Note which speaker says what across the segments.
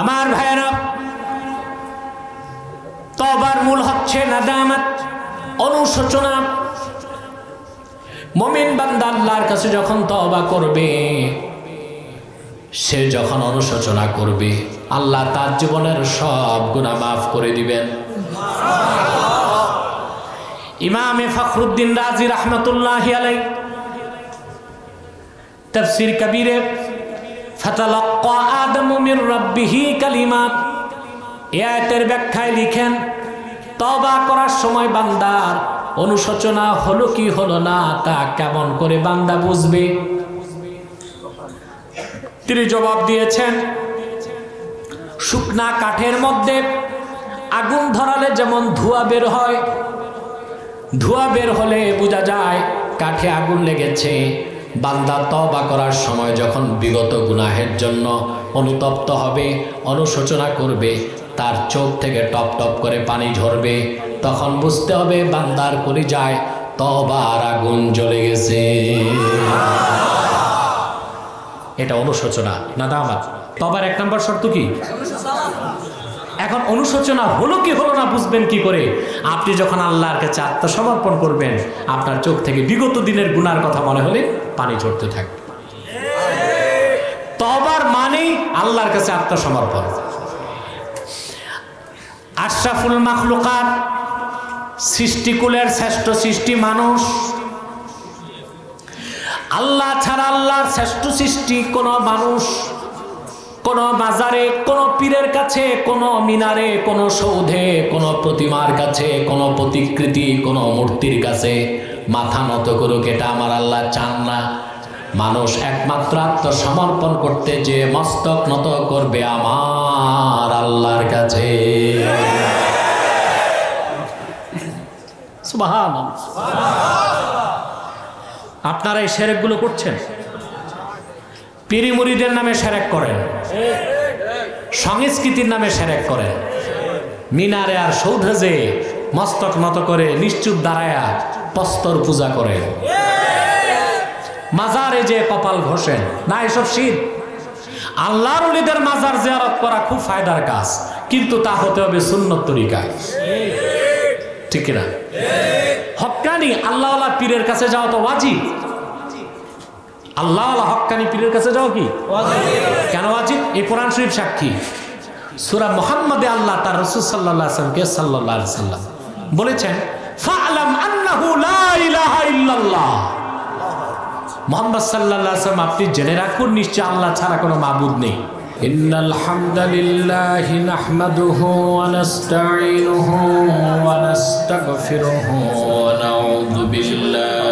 Speaker 1: আমার ভাইয়েরা, তবার মূল হচ্ছে নাদামাত, অনুশোচনা। মমিন বান্দা আল্লাহর কাছে যখন তবা করবে, সে যখন অনুশোচনা করবে, আল্লাহ তার জীবনের সব গুণা মাফ করে দিবেন। ইমামে ফখরুদ্দিন রাজি রহমতুল্লাহ তফসির কবিরে ফাতালাক্কা আদমু মির রাব্বিহি কালিমাত আয়াতের ব্যাখ্যায় লিখেন তবা করার সময় বান্দার অনুশোচনা হলো কি হলো না তা কেমন করে বান্দা বুঝবে? তিনি জবাব দিয়েছেন, শুকনা কাঠের মধ্যে আগুন ধরালে যেমন ধোঁয়া বের হয়, ধোঁয়া বের হলে বোঝা যায় কাঠে আগুন লেগেছে। বান্দা তবা করার সময় যখন বিগত গুনাহের জন্য অনুতপ্ত হবে, অনুশোচনা করবে, তার চোখ থেকে টপ টপ করে পানি ঝরবে, তখন বুঝতে হবে বান্দার করে যায় তবার আগুন জ্বলে গেছে। এটা অনুশোচনা, না দামাত? তবার এক নম্বর শর্ত কি? এখন অনুশোচনা হলো কি হলো না বুঝবেন কি করে? আপনি যখন আল্লাহর কাছে আত্মসমর্পণ করবেন, আপনার চোখ থেকে বিগত দিনের গুনার কথা মনে হলে পানি ঝরতে থাকবে। তবার মানেই আল্লাহর কাছে আত্মসমর্পণ। আশরাফুল মাখলুকার সৃষ্টিকুলের শ্রেষ্ঠ সৃষ্টি মানুষ। আল্লাহ ছাড়া আল্লাহর শ্রেষ্ঠ সৃষ্টি কোন মানুষ কোন বাজারে, কোন পীরের কাছে, কোন মিনারে, কোন সৌধে, কোন প্রতিমার কাছে, কোন প্রতিকৃতি, কোন মূর্তির কাছে মাথা নত করুক, এটা আমার আল্লাহ চান না। মানুষ একমাত্র আত্মসমর্পণ করতে যে মস্তক নত করবে আমার আল্লাহর কাছে। আপনারা এই সেরেকগুলো করছেন? পিরিমুরিদের নামে সেরেক করেন। সংস্কৃতির নামে সেরেক করেন। মিনারে আর সৌধে মস্তক নত করে নিশ্চুপ দাঁড়ায়া পস্তর পূজা করে মাজারে যে কপাল ঘষেন, না এসব শীত? আল্লাহর উলিদের মাজার জিয়ারত করা খুব ফায়দার কাজ, কিন্তু তা হতে হবে সুন্নত তরিকায়। ঠিক না হকানি আল্লাহ পীরের কাছে যাওয়া তো ওয়াজিব। আল্লাহ হকানি পীরের কাছে যাও কি কেন ওয়াজিব এই কোরআন শরীফ সাক্ষী সুরা মোহাম্মদে আল্লাহ তার রসুল সাল্লাহ আসলামকে সাল্লাহ সাল্লাম বলেছেন ফালাম আন্নাহু লা ইলাহা ইল্লাল্লাহ মোহাম্মদ সাল্লাহ আসলাম আপনি জেনে রাখুন নিশ্চয় আল্লাহ ছাড়া কোনো মাবুদ নেই إن الحمد لله نحمده ونستعينه ونستغفره ونعوذ بالله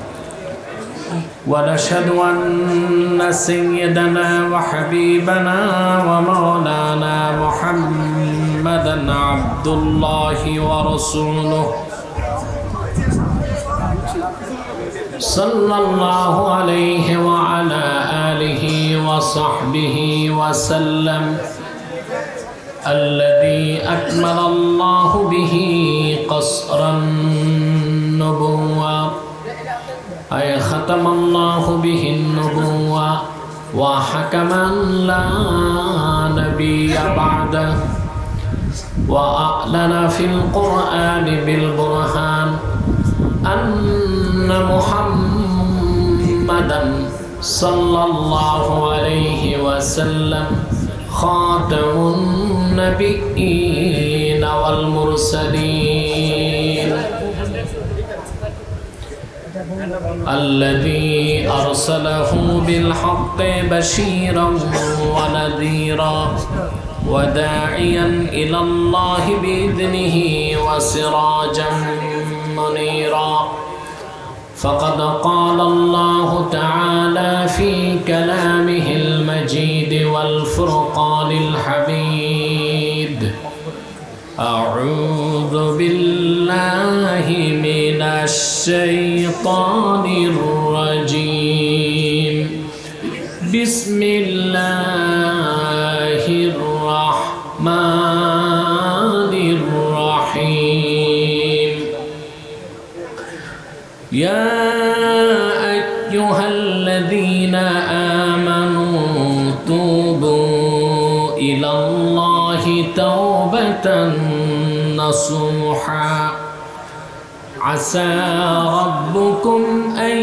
Speaker 1: ونشهد أن سيدنا وحبيبنا ومولانا محمدا عبد الله ورسوله صلى الله عليه وعلى آله وصحبه وسلم الذي أكمل الله به قصر النبوة. أي ختم الله به النبوة وحكم أن لا نبي بعده وأعلن في القرآن بالبرهان أن محمدا صلى الله عليه وسلم خاتم النبيين والمرسلين الذي أرسله بالحق بشيرا ونذيرا وداعيا إلى الله بإذنه وسراجا منيرا. فقد قال الله تعالى في كلامه المجيد والفرقان الحميد أعوذ بالله الشيطان الرجيم. بسم الله الرحمن الرحيم. يا أيها الذين آمنوا توبوا إلى الله توبة نصوحا. عسى ربكم أن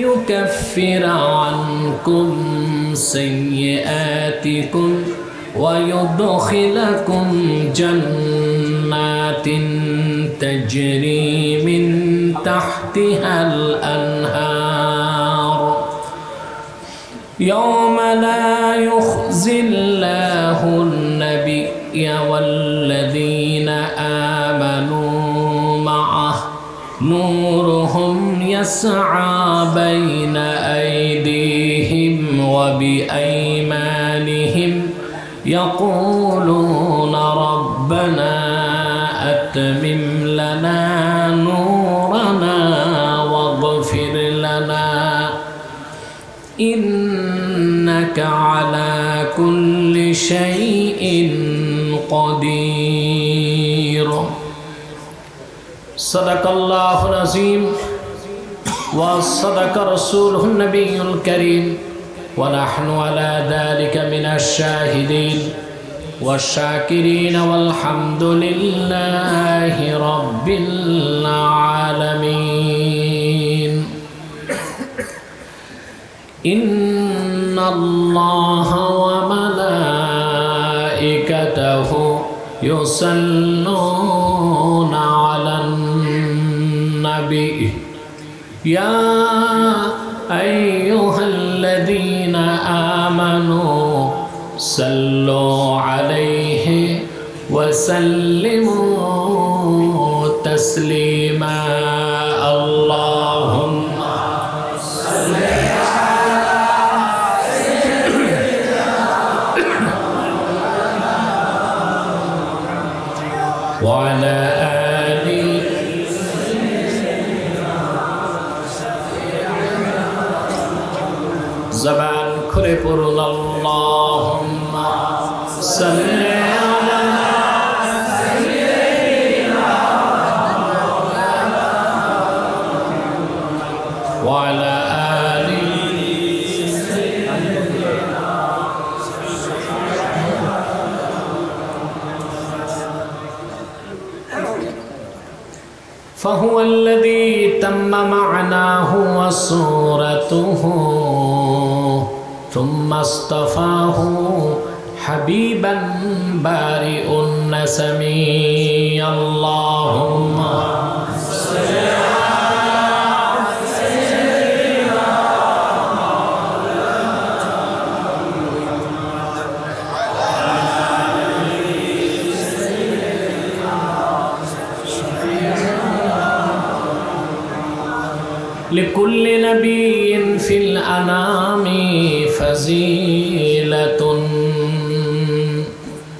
Speaker 1: يكفر عنكم سيئاتكم ويدخلكم جنات تجري من تحتها الأنهار. يوم لا يخزي الله النبي والذين نورهم يسعى بين أيديهم وبأيمانهم يقولون ربنا أتمم لنا نورنا واغفر لنا إنك على كل شيء قدير صدق الله العظيم وصدق رسوله النبي الكريم ونحن على ذلك من الشاهدين والشاكرين والحمد لله رب العالمين. إن الله وملائكته يصلون على النبي يا أيها الذين آمنوا صلوا عليه وسلموا تسليما. وصورته ثم اصطفاه حبيبا بارئ النسم اللهم لكل نبي في الأنام فزيلة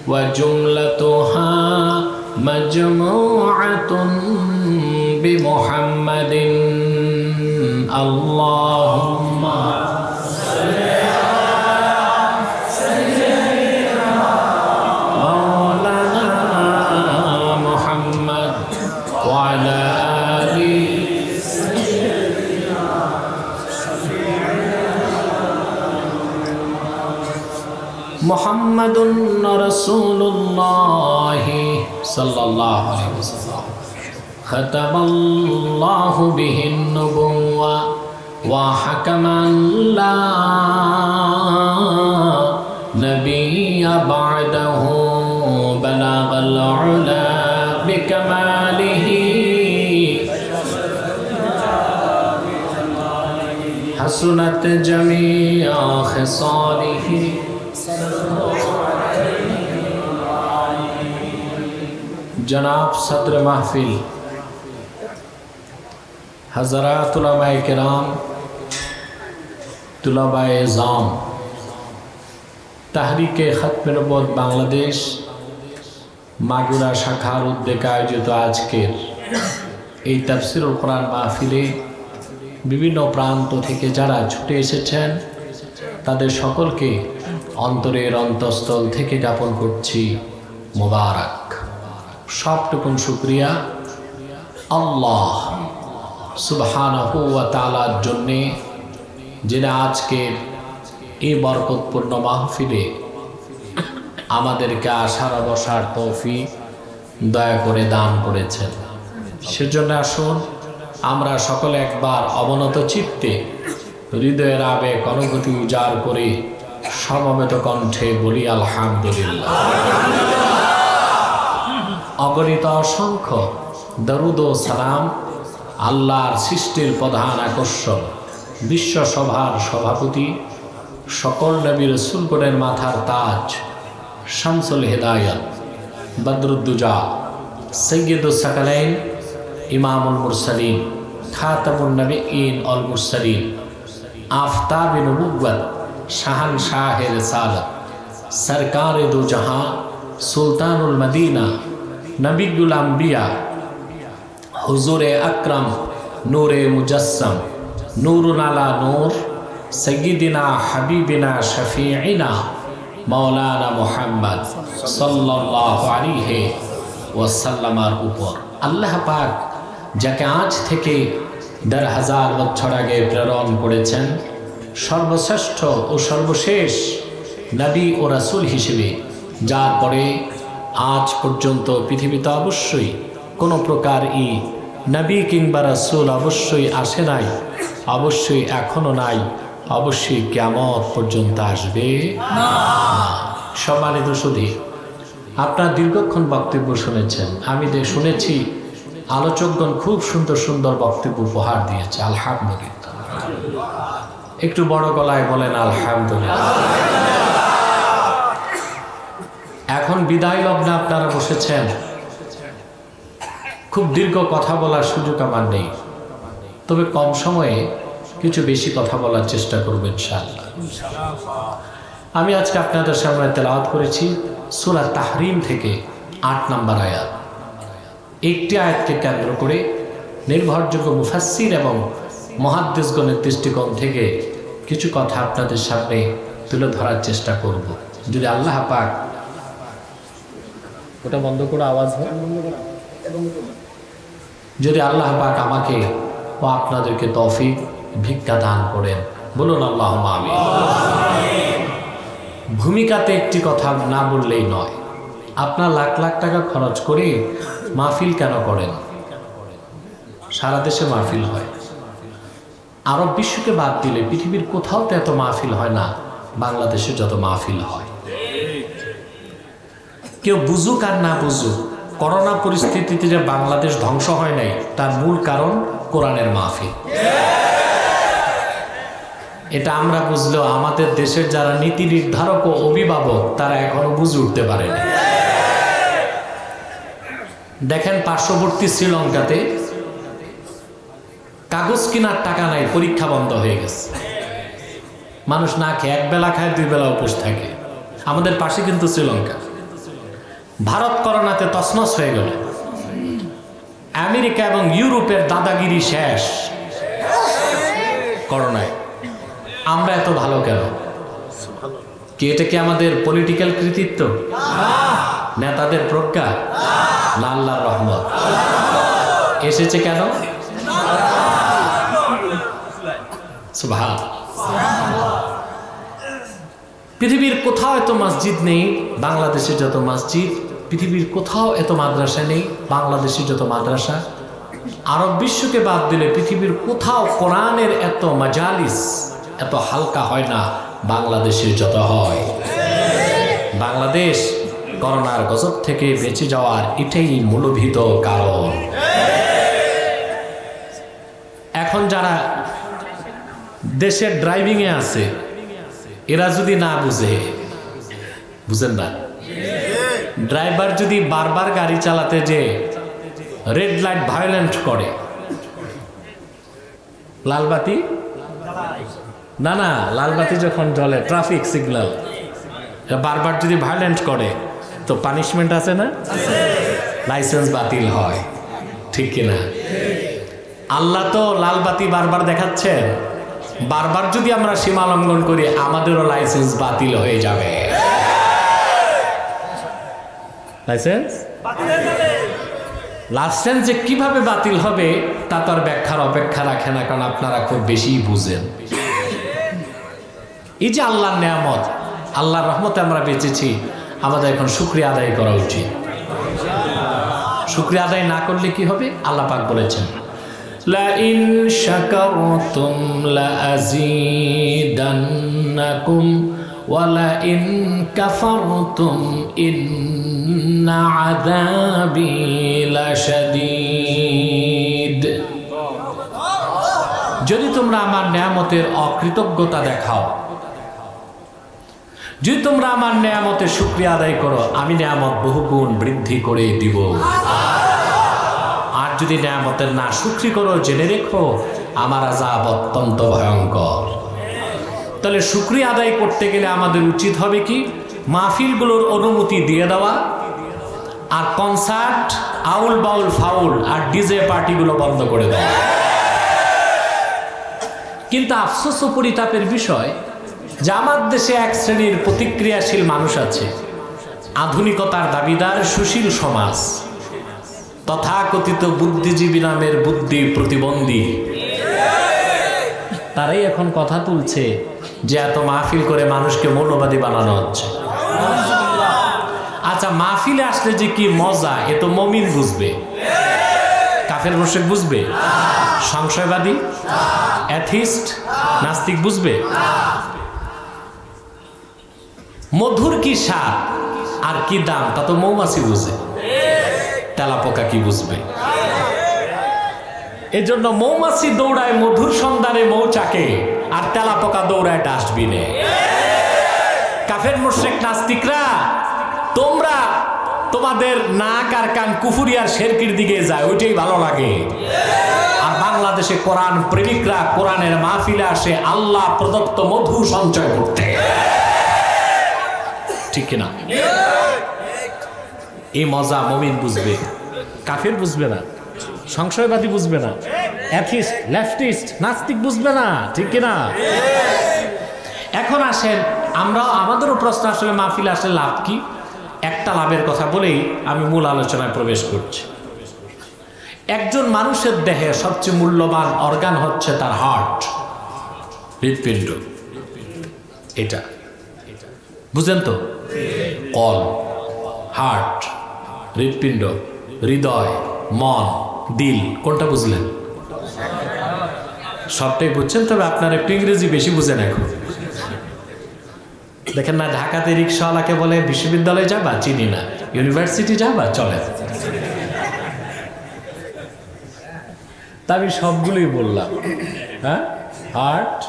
Speaker 1: وجملتها مجموعة بمحمد محمد رسول الله صلى الله عليه وسلم. ختم الله به النبوة وحكما لا نبي بعده. بلغ العلا بكماله. حسنت جميع خصاله. জনাব সদর মাহফিল। হজরাত উলামায় কেরাম, তুলাবায় জাম। তাহরিকে খতমেনবত বাংলাদেশ, মাগুরা শাখার উদ্যোগে আয়োজিত আজকের এই তাফসিরুল কোরআন মাহফিলে বিভিন্ন প্রান্ত থেকে যারা ছুটে এসেছেন, তাদের সকলকে অন্তরের অন্তঃস্থল থেকে জ্ঞাপন করছি। মোবারক। সবটুকুন শুক্রিয়া। আল্লাহ সুবহানাহু ওয়া তাআলার জন্যে যিনি আজকের এই বরকতপূর্ণ মাহফিলে আমাদেরকে আসার বসার তৌফিক দয়া করে দান করেছেন। সেজন্য আসুন, আমরা সকলে একবার অবনত চিত্তে হৃদয়ের আবেগ, অনুভূতি উজাড় করে সমবেত কণ্ঠে বলি, আলহামদুলিল্লাহ। অগণিত অসংখ্য দরুদ সালাম আল্লাহর সৃষ্টির প্রধান আকর্ষণ, বিশ্বসভার সভাপতি, সকল নবী রসুলগণের মাথার তাজ, শামসুল হেদায়ত, বদরুদ্দুজা সৈয়দুল সাকালাইন, ইমামুল মুরসালিন খাতামুল নবী ইন অল মুরসালিন আফতাবিন নবুব্বত শাহান শাহের সালত সরকার দু জাহাঁ সুলতানুল মদিনা নবিগুল আম্বিয়া, হুজুর আকরম, নূরে মুজসম, নূরুন আলা নূর সৈয়দিনা হাবিবিনা শফিনা মৌলানা মোহাম্মদ সাল্লাহ আলিহে ওয়াসাল্লামার উপর। আল্লাহ পাক যাকে আজ থেকে দেড় হাজার বছর আগে প্রেরণ করেছেন, সর্বশ্রেষ্ঠ ও সর্বশেষ নবী ও রাসুল হিসেবে, যার পরে আজ পর্যন্ত পৃথিবীতে অবশ্যই কোনো প্রকার ই নবী কিংবা রাসুল অবশ্যই আসে নাই, অবশ্যই এখনও নাই, অবশ্যই কেমন পর্যন্ত আসবে সম্মানিত সুধী আপনার দীর্ঘক্ষণ বক্তব্য শুনেছেন, আমি দে শুনেছি, আলোচকগণ খুব সুন্দর সুন্দর বক্তব্য উপহার দিয়েছে, আলহামদুলিল্লাহ। একটু বড় গলায় বলেন, আলহামদুলিল্লাহ। এখন বিদায় লগ্নে আপনারা বসেছেন। খুব দীর্ঘ কথা বলার সুযোগ আমার নেই। তবে কম সময়ে কিছু বেশি কথা বলার চেষ্টা করবেন ইনশাআল্লাহ। আমি আজকে আপনাদের সামনে তেলাওয়াত করেছি সুরা তাহরিম থেকে আট নম্বর আয়াত। একটি আয়াতকে কেন্দ্র করে নির্ভরযোগ্য মুফাসির এবং মহাদ্দেশগণের দৃষ্টিকোণ থেকে কিছু কথা আপনাদের সামনে তুলে ধরার চেষ্টা করব। যদি আল্লাহ পাক ওটা বন্ধ করে আওয়াজ হয়। যদি আল্লাহ পাক আমাকে ও আপনাদেরকে তৌফিক, ভিক্ষা দান করেন, বলুন আল্লাহ আমি ভূমিকাতে একটি কথা না বললেই নয়, আপনার লাখ লাখ টাকা খরচ করে মাহফিল কেন করেন? সারা দেশে মাহফিল হয়। আরব বিশ্বকে বাদ দিলে পৃথিবীর কোথাও তো এত মাহফিল হয় না, বাংলাদেশে যত মাহফিল হয়। কেউ বুঝুক আর না বুঝুক, করোনা পরিস্থিতিতে যে বাংলাদেশ ধ্বংস হয় নাই, তার মূল কারণ কোরআনের মাহফিল। এটা আমরা বুঝলেও আমাদের দেশের যারা নীতি নির্ধারক ও অভিভাবক, তারা এখনও বুঝে উঠতে পারেনি দেখেন পার্শ্ববর্তী শ্রীলঙ্কাতে কাগজ কেনার টাকা নাই, পরীক্ষা বন্ধ হয়ে গেছে। মানুষ না খেয়ে এক বেলা খায়, দুই বেলা উপোস থাকে। আমাদের পাশে কিন্তু শ্রীলঙ্কা। ভারত করোনাতে তছনছ হয়ে গেল। আমেরিকা এবং ইউরোপের দাদাগিরি শেষ। করোনায়। আমরা এত ভালো কেন? কি এটা কি আমাদের পলিটিক্যাল কৃতিত্ব? নেতাদের প্রজ্ঞা? আল্লাহর রহমত। এসেছে কেন। পৃথিবীর কোথাও এত মসজিদ নেই বাংলাদেশে যত মসজিদ পৃথিবীর কোথাও এত মাদ্রাসা নেই বাংলাদেশে যত মাদ্রাসা, আরব বিশ্বকে বাদ দিলে পৃথিবীর কোথাও কোরআনের এত মাজালিস, এত হালকা হয় না বাংলাদেশে যত হয়। বাংলাদেশ করোনার গজব থেকে বেঁচে যাওয়ার এটাই মূলভীত কারণ। এখন যারা দেশের ড্রাইভিংয়ে আছে, এরা যদি না বুঝে, বুঝেন না। ড্রাইভার যদি বারবার গাড়ি চালাতে যে রেড লাইট ভায়োলেন্ট করে। লালবাতি? না না, লালবাতি যখন জ্বলে, ট্রাফিক সিগন্যাল। বারবার যদি ভায়োলেন্ট করে, তো পানিশমেন্ট আছে না? লাইসেন্স বাতিল হয়। ঠিক কিনা? আল্লাহ তো লালবাতি বারবার দেখাচ্ছেন। বারবার যদি আমরা সীমা লঙ্ঘন করি, আমাদেরও লাইসেন্স বাতিল হয়ে যাবে। লাইসেন্স লাইসেন্স যে কীভাবে বাতিল হবে তা তার ব্যাখ্যার অপেক্ষা রাখে না কারণ আপনারা খুব বেশি বুঝেন। এই যে আল্লাহর নিয়ামত আল্লাহর রহমতে আমরা বেঁচেছি আমাদের এখন শুক্রিয়া আদায় করা উচিত। শুক্রিয়া আদায় না করলে কি হবে? আল্লাহ পাক বলেছেন লাইন ইন إن عذابي لشديد যদি তোমরা আমার নিয়ামতের অকৃতজ্ঞতা দেখাও যদি তোমরা আমার নিয়ামতের শুক্রিয়া আদায় করো আমি নিয়ামত বহুগুণ বৃদ্ধি করে দিব আর যদি নিয়ামতের না শুক্রি করো জেনে রেখো আমার আজাব অত্যন্ত ভয়ঙ্কর তাহলে শুক্রিয়া আদায় করতে গেলে আমাদের উচিত হবে কি মাহফিলগুলোর অনুমতি দিয়ে দেওয়া আর কনসার্ট, আউল বাউল ফাউল আর ডিজে পার্টিগুলো বন্ধ করে দেয়। কিন্তু আফসোস ও পরিতাপের বিষয় যে আমার দেশে এক শ্রেণির প্রতিক্রিয়াশীল মানুষ আছে, আধুনিকতার দাবিদার সুশীল সমাজ, তথাকথিত বুদ্ধিজীবী নামের বুদ্ধি প্রতিবন্ধী। তারাই এখন কথা তুলছে যে এত মাহফিল করে মানুষকে মৌলবাদী বানানো হচ্ছে। আচ্ছা মাহফিলে আসলে যে কি মজা, এ তো মমিন বুঝবে। কাফের বসে বুঝবে। সংশয়বাদী। অ্যাথিস্ট। নাস্তিক বুঝবে। মধুর কি স্বাদ আর কি দাম, তা তো মৌমাছি বুঝে। তেলাপোকা কি বুঝবে? এজন্য মৌমাছি দৌড়ায় মধুর সন্ধানে মৌচাকে, আর তেলাপোকা দৌড়ায় ডাস্টবিনে। কাফের মোশেক নাস্তিকরা তোমরা তোমাদের নাক আর কান কুফুরিয়ার শেরকির দিকে যায়, ওইটাই ভালো লাগে। আর বাংলাদেশে কোরআন প্রেমিকরা কোরআনের মাহফিলে আসে, আল্লাহ প্রদত্ত মধু সঞ্চয় করতে। ঠিক কিনা? এই মজা মমিন বুঝবে, কাফের বুঝবে না, সংশয়বাদী বুঝবে না, অ্যাথিস্ট, লেফটিস্ট, নাস্তিক বুঝবে না, ঠিক কিনা? এখন আসেন আমরা আমাদেরও প্রশ্ন আসলে মাহফিল আসলে লাভ কি? একটা লাভের কথা বলেই আমি মূল আলোচনায় প্রবেশ করছি। একজন মানুষের দেহে সবচেয়ে মূল্যবান অর্গান হচ্ছে তার হার্ট হৃৎপিণ্ড। এটা। বুঝেন তো? কল হার্ট হৃৎপিণ্ড, হৃদয়, মন, দিল, কোনটা বুঝলেন? সবটাই বুঝছেন, তবে আপনার একটু ইংরেজি বেশি বুঝেন এখন। দেখেন না, ঢাকাতে রিক্সাওয়ালাকে বলে বিশ্ববিদ্যালয়ে যাবা? চিনি না। ইউনিভার্সিটি যাবা? চলে। তা আমি সবগুলোই বললাম। হ্যাঁ? হার্ট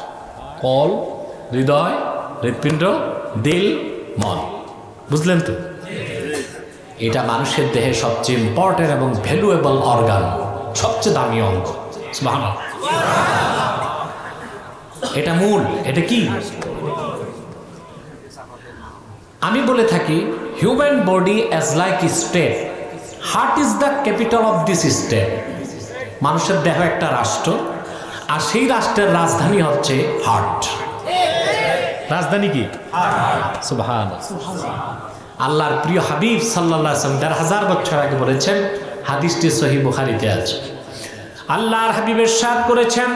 Speaker 1: কল, হৃদয়, হৃৎপিণ্ড, দিল, মন। বুঝলেন তো? এটা মানুষের দেহে সবচেয়ে ইম্পর্টেন্ট এবং ভ্যালুয়েবল অর্গান সবচেয়ে দামি অঙ্গ। এটা মূল, এটা কি? আমি বলে থাকি human body as like state heart is the capital of this state মানুষের দেহ একটা রাষ্ট্র আর সেই রাষ্ট্রের রাজধানী হচ্ছে হার্ট রাজধানী কি? আল্লাহর প্রিয় হাবিব আসলাম দেড় হাজার বছর আগে বলেছেন হাদিসটি সহি বুখারিতে আছে। আল্লাহর হাবিবের সাথ করেছেন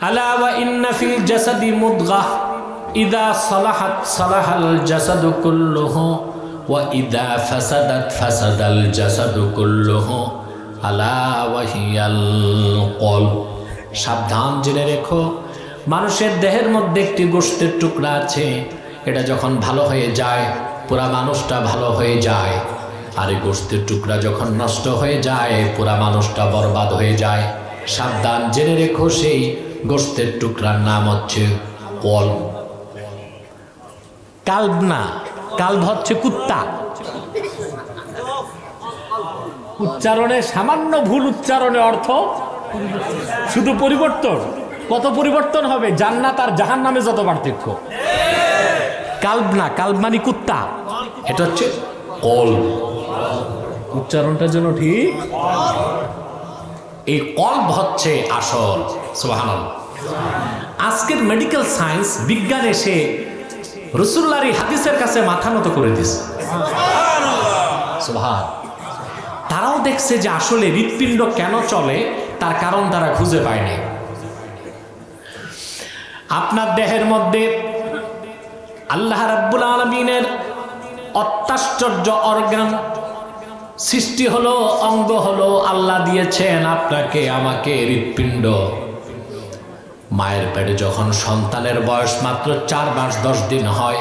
Speaker 1: আলা ওয়া ইন্না ফিল জাসাদি মুদগাহ ইদা সালাহাত সালাহাল জাসাদু কুল্লুহু ওয়া ইদা ফাসাদাত ফাসাদাল জাসাদু কুল্লুহু আলা ওয়া হিয়াল কলব। সাবধান জেনে রেখো, মানুষের দেহের মধ্যে একটি গোশতের টুকরা আছে, এটা যখন ভালো হয়ে যায়, পুরা মানুষটা ভালো হয়ে যায়। আর এই গোশতের টুকরা যখন নষ্ট হয়ে যায়, পুরা মানুষটা বরবাদ হয়ে যায়। সাবধান জেনে রেখো সেই গোশতের টুকরার নাম হচ্ছে কল কাল্ব না কাল্ব হচ্ছে কুত্তা। উচ্চারণে সামান্য ভুল উচ্চারণে অর্থ শুধু পরিবর্তন। কত পরিবর্তন হবে? জান্নাত আর জাহান নামে যত পার্থক্য। কাল্ব না কাল্ব মানে কুত্তা। এটা হচ্ছে কল।
Speaker 2: উচ্চারণটা যেন ঠিক।
Speaker 1: এই কল্ব হচ্ছে আসল। সোহান আজকের মেডিকেল সায়েন্স বিজ্ঞান এসে রসুল্লার এই হাদিসের কাছে মাথা নত করে দিছে। তারাও দেখছে যে আসলে হৃৎপিণ্ড কেন চলে তার কারণ তারা খুঁজে পায়নি আপনার দেহের মধ্যে আল্লাহ রাব্বুল আলমিনের অত্যাশ্চর্য অর্গান সৃষ্টি হলো অঙ্গ হলো আল্লাহ দিয়েছেন আপনাকে আমাকে হৃৎপিণ্ড। মায়ের পেটে যখন সন্তানের বয়স মাত্র চার মাস দশ দিন হয়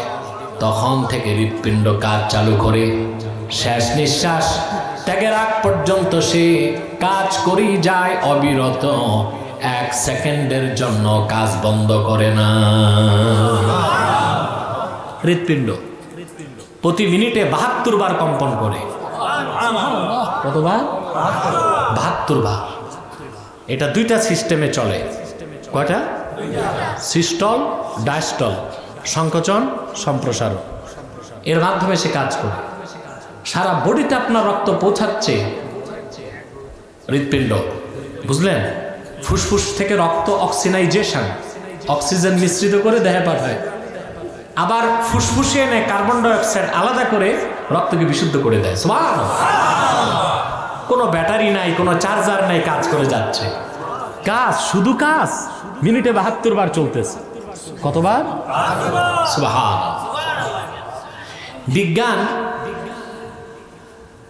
Speaker 1: তখন থেকে হৃৎপিণ্ড কাজ চালু করে। শেষ নিঃশ্বাস ত্যাগের আগ পর্যন্ত সে কাজ করেই যায় অবিরত। এক সেকেন্ডের জন্য কাজ বন্ধ করে না। হৃৎপিণ্ড। প্রতি মিনিটে বাহাত্তর বার কম্পন করে। কতবার? বাহাত্তর বার। এটা দুইটা সিস্টেমে চলে। কয়টা? সিস্টল ডায়াস্টল সংকোচন, সম্প্রসারণ। এর মাধ্যমে সে কাজ করে। সারা বডিতে আপনার রক্ত পৌঁছাচ্ছে হৃৎপিণ্ড। বুঝলেন? ফুসফুস থেকে রক্ত অক্সিনাইজেশন, অক্সিজেন মিশ্রিত করে দেহে পাঠায়। আবার ফুসফুসে এনে কার্বন ডাইঅক্সাইড আলাদা করে রক্তকে বিশুদ্ধ করে দেয়। কোনো ব্যাটারি নাই, কোনো চার্জার নাই, কাজ করে যাচ্ছে।
Speaker 2: কাজ, শুধু কাজ? মিনিটে বাহাত্তর বার চলতেছে। কতবার?
Speaker 1: বিজ্ঞান,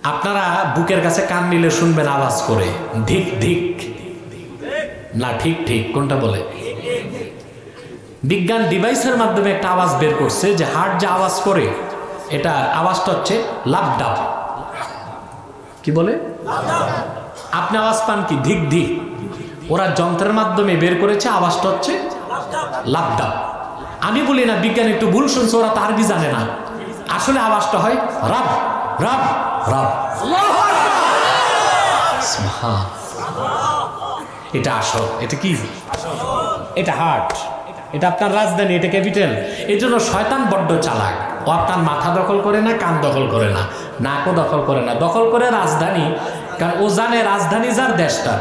Speaker 1: আপনারা বুকের কাছে কান নিলে শুনবেন আওয়াজ করে। ধিক ধিক। না, ঠিক ঠিক, কোনটা বলে? বিজ্ঞান ডিভাইসের মাধ্যমে একটা আওয়াজ বের করছে যে হার্ট যে আওয়াজ করে, এটা আওয়াজটা হচ্ছে লাভডাব কি বলে? আপনি আওয়াজ পান কি? ধিক ধিক। ওরা যন্ত্রের মাধ্যমে বের করেছে, আওয়াজটা হচ্ছে লাভডাব আমি বলি না, বিজ্ঞান একটু ভুল শুনছে, ওরা তার আরবি জানে না। আসলে আওয়াজটা হয় রাব রাব রাব। এটা আসল, এটা কি? এটা হার্ট। এটা আপনার রাজধানী, এটা ক্যাপিটাল। এই জন্য শয়তান বড্ড চালাক। ও আপনার মাথা দখল করে না, কান দখল করে না, নাকও দখল করে না। দখল করে রাজধানী, কারণ ও জানে রাজধানী যার দেশটা।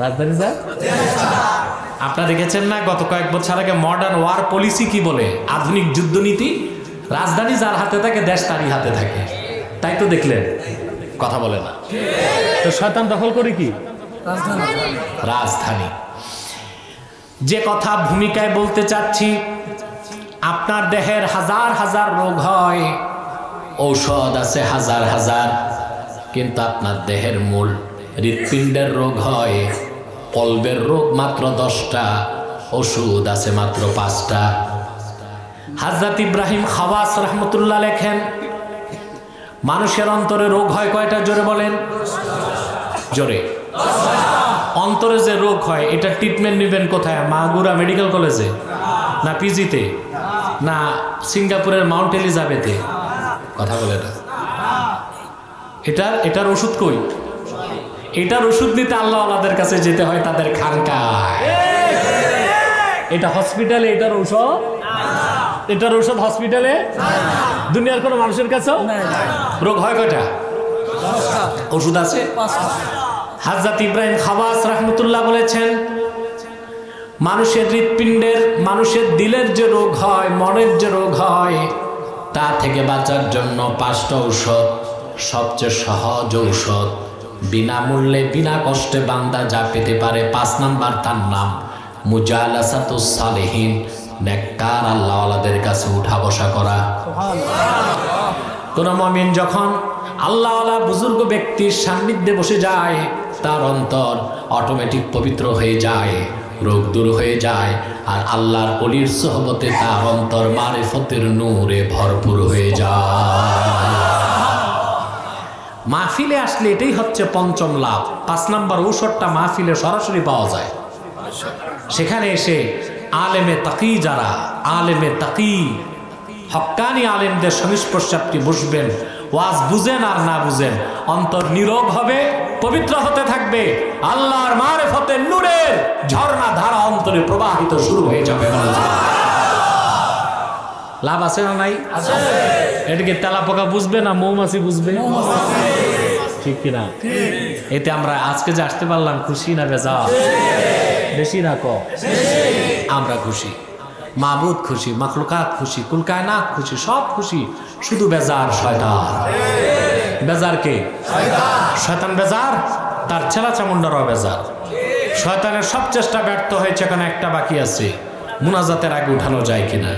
Speaker 1: রাজধানী যার আপনারা দেখেছেন না গত কয়েক বছর আগে মডার্ন ওয়ার পলিসি কি বলে? আধুনিক যুদ্ধনীতি রাজধানী যার হাতে থাকে দেশ তারই হাতে থাকে। তাই তো দেখলেন কথা বলে না।
Speaker 2: তো শয়তান দখল করে কি?
Speaker 1: রাজধানী। যে কথা ভূমিকায় বলতে চাচ্ছি আপনার দেহের হাজার হাজার রোগ হয় ঔষধ আছে হাজার হাজার কিন্তু আপনার দেহের মূল হৃৎপিণ্ডের রোগ হয় কলবের রোগ মাত্র দশটা, ওষুধ আছে মাত্র পাঁচটা। হাজরত ইব্রাহিম খাওয়াস রহমতুল্লাহ লেখেন, মানুষের অন্তরে রোগ হয় কয়টা? জোরে বলেন। জোরে। অন্তরে যে রোগ হয়, এটা ট্রিটমেন্ট নেবেন কোথায়? মাগুরা মেডিকেল কলেজে? না পিজিতে? না সিঙ্গাপুরের মাউন্ট এলিজাবেথে? কথা বলে না। এটার এটার ওষুধ কই? এটার ওষুধ নিতে আল্লাহ আল্লাহদের কাছে যেতে হয় তাদের খানকায়।
Speaker 2: এটা হসপিটালে এটার ঔষধ? এটার ঔষধ হসপিটালে দুনিয়ার কোনো মানুষের কাছেও?
Speaker 1: রোগ হয় কয়টা? ওষুধ আছে? হাজরত ইব্রাহিম খাবাস রহমতুল্লাহ বলেছেন মানুষের হৃৎপিণ্ডের মানুষের দিলের যে রোগ হয় মনের যে রোগ হয় তা থেকে বাঁচার জন্য পাঁচটা ঔষধ সবচেয়ে সহজ ঔষধ। বিনামূল্যে, বিনা কষ্টে বান্দা যা পেতে পারে। পাঁচ নাম্বার তার নাম, মুজালাসাতুস নেককার আল্লাহওয়ালাদের কাছে উঠা বসা করা। কোন মমিন যখন আল্লাহওয়ালা বুজুর্গ ব্যক্তির সান্নিধ্যে বসে যায়, তার অন্তর অটোমেটিক পবিত্র হয়ে যায়, রোগ দূর হয়ে যায়, আর আল্লাহর অলির সহবতে তার অন্তর মারেফতের নূরে ভরপুর হয়ে যায়। মাহফিলে আসলে এটাই হচ্ছে পঞ্চম লাভ। পাঁচ নাম্বার ঔষধটা মাহফিলে সরাসরি পাওয়া যায়। সেখানে এসে আলেমে তাকি যারা, আলেমে তাকি হক্কানি আলেমদের সংস্পর্শে আপনি বসবেন ওয়াজ বুঝেন আর না বুঝেন, অন্তর নীরব হবে, পবিত্র হতে থাকবে, আল্লাহর মারেফতের নূরের ঝর্ণা ধারা অন্তরে প্রবাহিত শুরু হয়ে যাবে। লাভ আছে না নাই? এটাকে তেলা পোকা বুঝবে না, মৌমাছি বুঝবে? ঠিক কিনা? এতে আমরা আজকে যে আসতে পারলাম, খুশি না বেজা বেশি না কম? আমরা খুশি। মাবুদ খুশি, মাখলুকাত খুশি, কুলকায়নাত খুশি, সব খুশি, শুধু বেজার শয়তান। বেজার কে? শয়তান বেজার, তার ছেলা চামুন্ডারও বেজার। শয়তানের সব চেষ্টা ব্যর্থ হয়েছে, এখানে একটা বাকি আছে। মুনাজাতের আগে উঠানো যায় কিনা?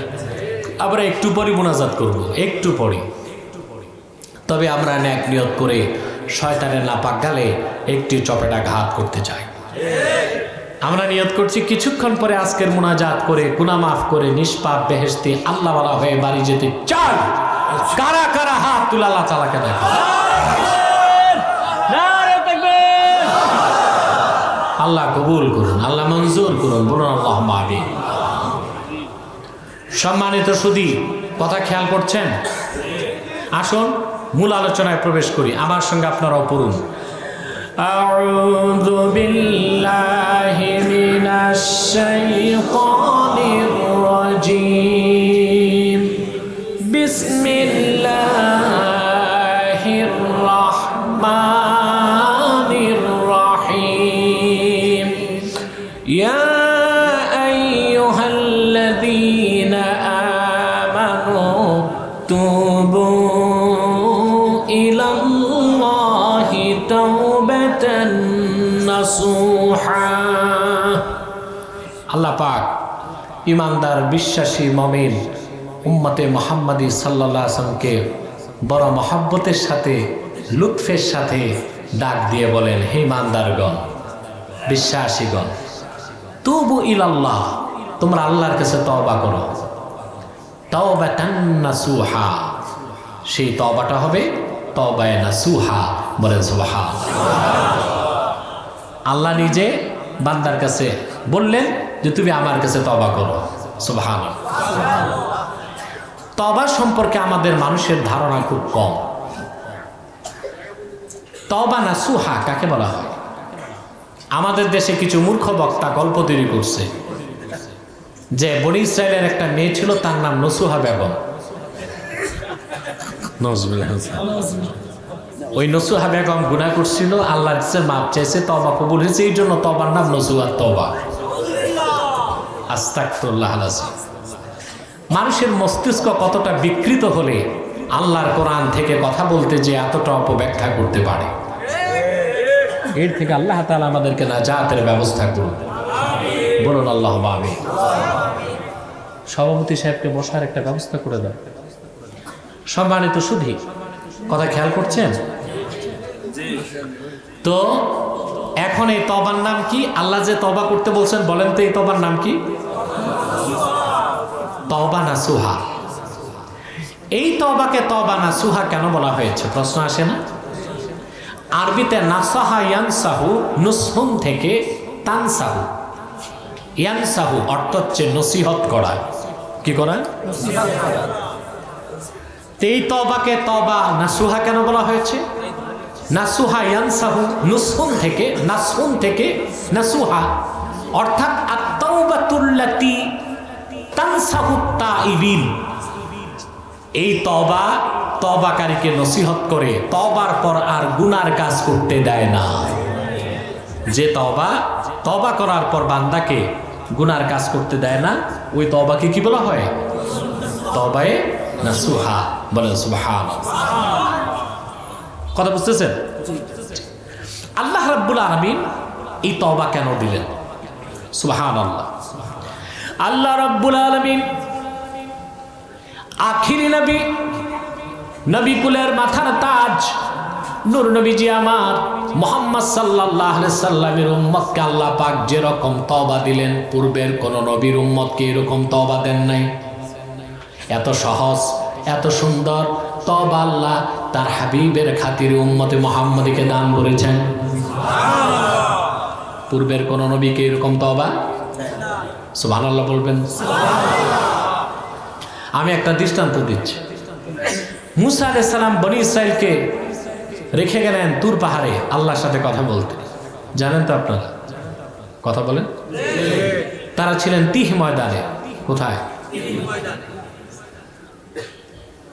Speaker 1: আবার একটু পরই মুনাজাত করব, একটু পরই তবে আমরা ন্যাক নিয়ত করে শয়তানের নাপাক গালে একটি চপেটা ঘাত করতে চাই। আমরা নিয়ত করছি কিছুক্ষণ পরে আজকের মুনাজাত করে গুনা মাফ করে নিষ্পাপ বেহেস্তি আল্লাহওয়ালা হয়ে বাড়ি যেতে চাই। কারা কারা হাত তুলে আল্লাহ তালাকে দেখো। আল্লাহ কবুল করুন, আল্লাহ মঞ্জুর করুন, বলুন আল্লাহ আমিন। সম্মানিত সুদী কথা খেয়াল করছেন আসুন মূল আলোচনায় প্রবেশ করি আমার সঙ্গে আপনারাও পড়ুন أعوذ بالله من الشيطان الرجيم ইমানদার, বিশ্বাসী, মমিন উম্মতে মোহাম্মদী সাল্লাহ আসলামকে বড় মহাব্বতের সাথে, লুৎফের সাথে ডাক দিয়ে বলেন, হে ইমানদারগণ, বিশ্বাসীগণ, তবু ইলাল্লাহ, তোমরা আল্লাহর কাছে তবা করো। নাসুহা, সেই তওবাটা হবে তওবায় নাসুহা, বলেন সুবহা আল্লাহ নিজে বান্দার কাছে বললেন যে তুমি আমার কাছে তবা করো। সুবহান তবা সম্পর্কে আমাদের মানুষের ধারণা খুব কম। তবা না সুহা কাকে বলা হয়? আমাদের দেশে কিছু মূর্খ বক্তা গল্প তৈরি করছে। যে বনি ইসরায়েলের একটা মেয়ে ছিল তার নাম নসুহা বেগম। ওই নসুহা বেগম গুণা করছিল আল্লাহর কাছে মাপ চাইছে তবা কবুল হয়েছে এই জন্য তবার নাম নসুহা তবা আস্তাকুল্লাহ মানুষের মস্তিষ্ক কতটা বিকৃত হলে আল্লাহর কোরআন থেকে কথা বলতে যে এতটা অপব্যাখ্যা করতে পারে। এর থেকে আল্লাহ তালা আমাদেরকে না জাতের ব্যবস্থা করুন। বলুন আল্লাহ আমি সভাপতি সাহেবকে বসার একটা ব্যবস্থা করে দাও সম্মানিত সুধী, কথা খেয়াল করছেন? তো এখন এই তবার নাম কি? আল্লাহ যে তবা করতে বলছেন, বলেন তো এই তবার নাম কি? তবা না সুহা? এই তবাকে তবা না সুহা কেন বলা হয়েছে? প্রশ্ন আসে না? আরবিতে নাসাহা ইয়ানসাহু নুসহুন থেকে তানসাহু। ইয়ানসাহু অর্থ হচ্ছে নসিহত করা। কি করা? এই তবাকে তবা নাসুহা কেন বলা হয়েছে? নাসুহা ইয়ানসাহু নুসহুন থেকে, নাসহুন থেকে নাসুহা। অর্থাৎ আত্মাউবাতুল্লাতি এই তবা তবাকারীকে নসিহত করে তবার পর আর গুনার কাজ করতে দেয় না। যে তবা তবা করার পর বান্দাকে গুনার কাজ করতে দেয় না, ওই তবাকে কি বলা হয়? তবায় না সুহা বলেন সুবহান কথা বুঝতেছেন? আল্লাহ রাব্বুল আলামিন এই তবা কেন দিলেন? সুবহান আল্লাহ আল্লাহ রাব্বুল আলামিন আখিরি নবী নবী কুলের মাথার তাজ, নূর নবীজি আমার মোহাম্মদ সাল্লাহ সাল্লামের উম্মতকে আল্লাহ পাক যেরকম তবা দিলেন, পূর্বের কোন নবীর উম্মতকে এরকম তবা দেন নাই। এত সহজ, এত সুন্দর তবা আল্লাহ তার হাবিবের খাতির উম্মতে মোহাম্মদীকে দান করেছেন। পূর্বের কোন নবীকে এরকম তবা সুবহান আল্লাহ বলবেন? আমি একটা দৃষ্টান্ত দিচ্ছি। মুসা আলাইসালাম বনি ইসরায়েলকে রেখে গেলেন তুর পাহাড়ে, আল্লাহর সাথে কথা বলতে। জানেন তো আপনারা? কথা বলেন। তারা ছিলেন তিহ ময়দানে। কোথায়?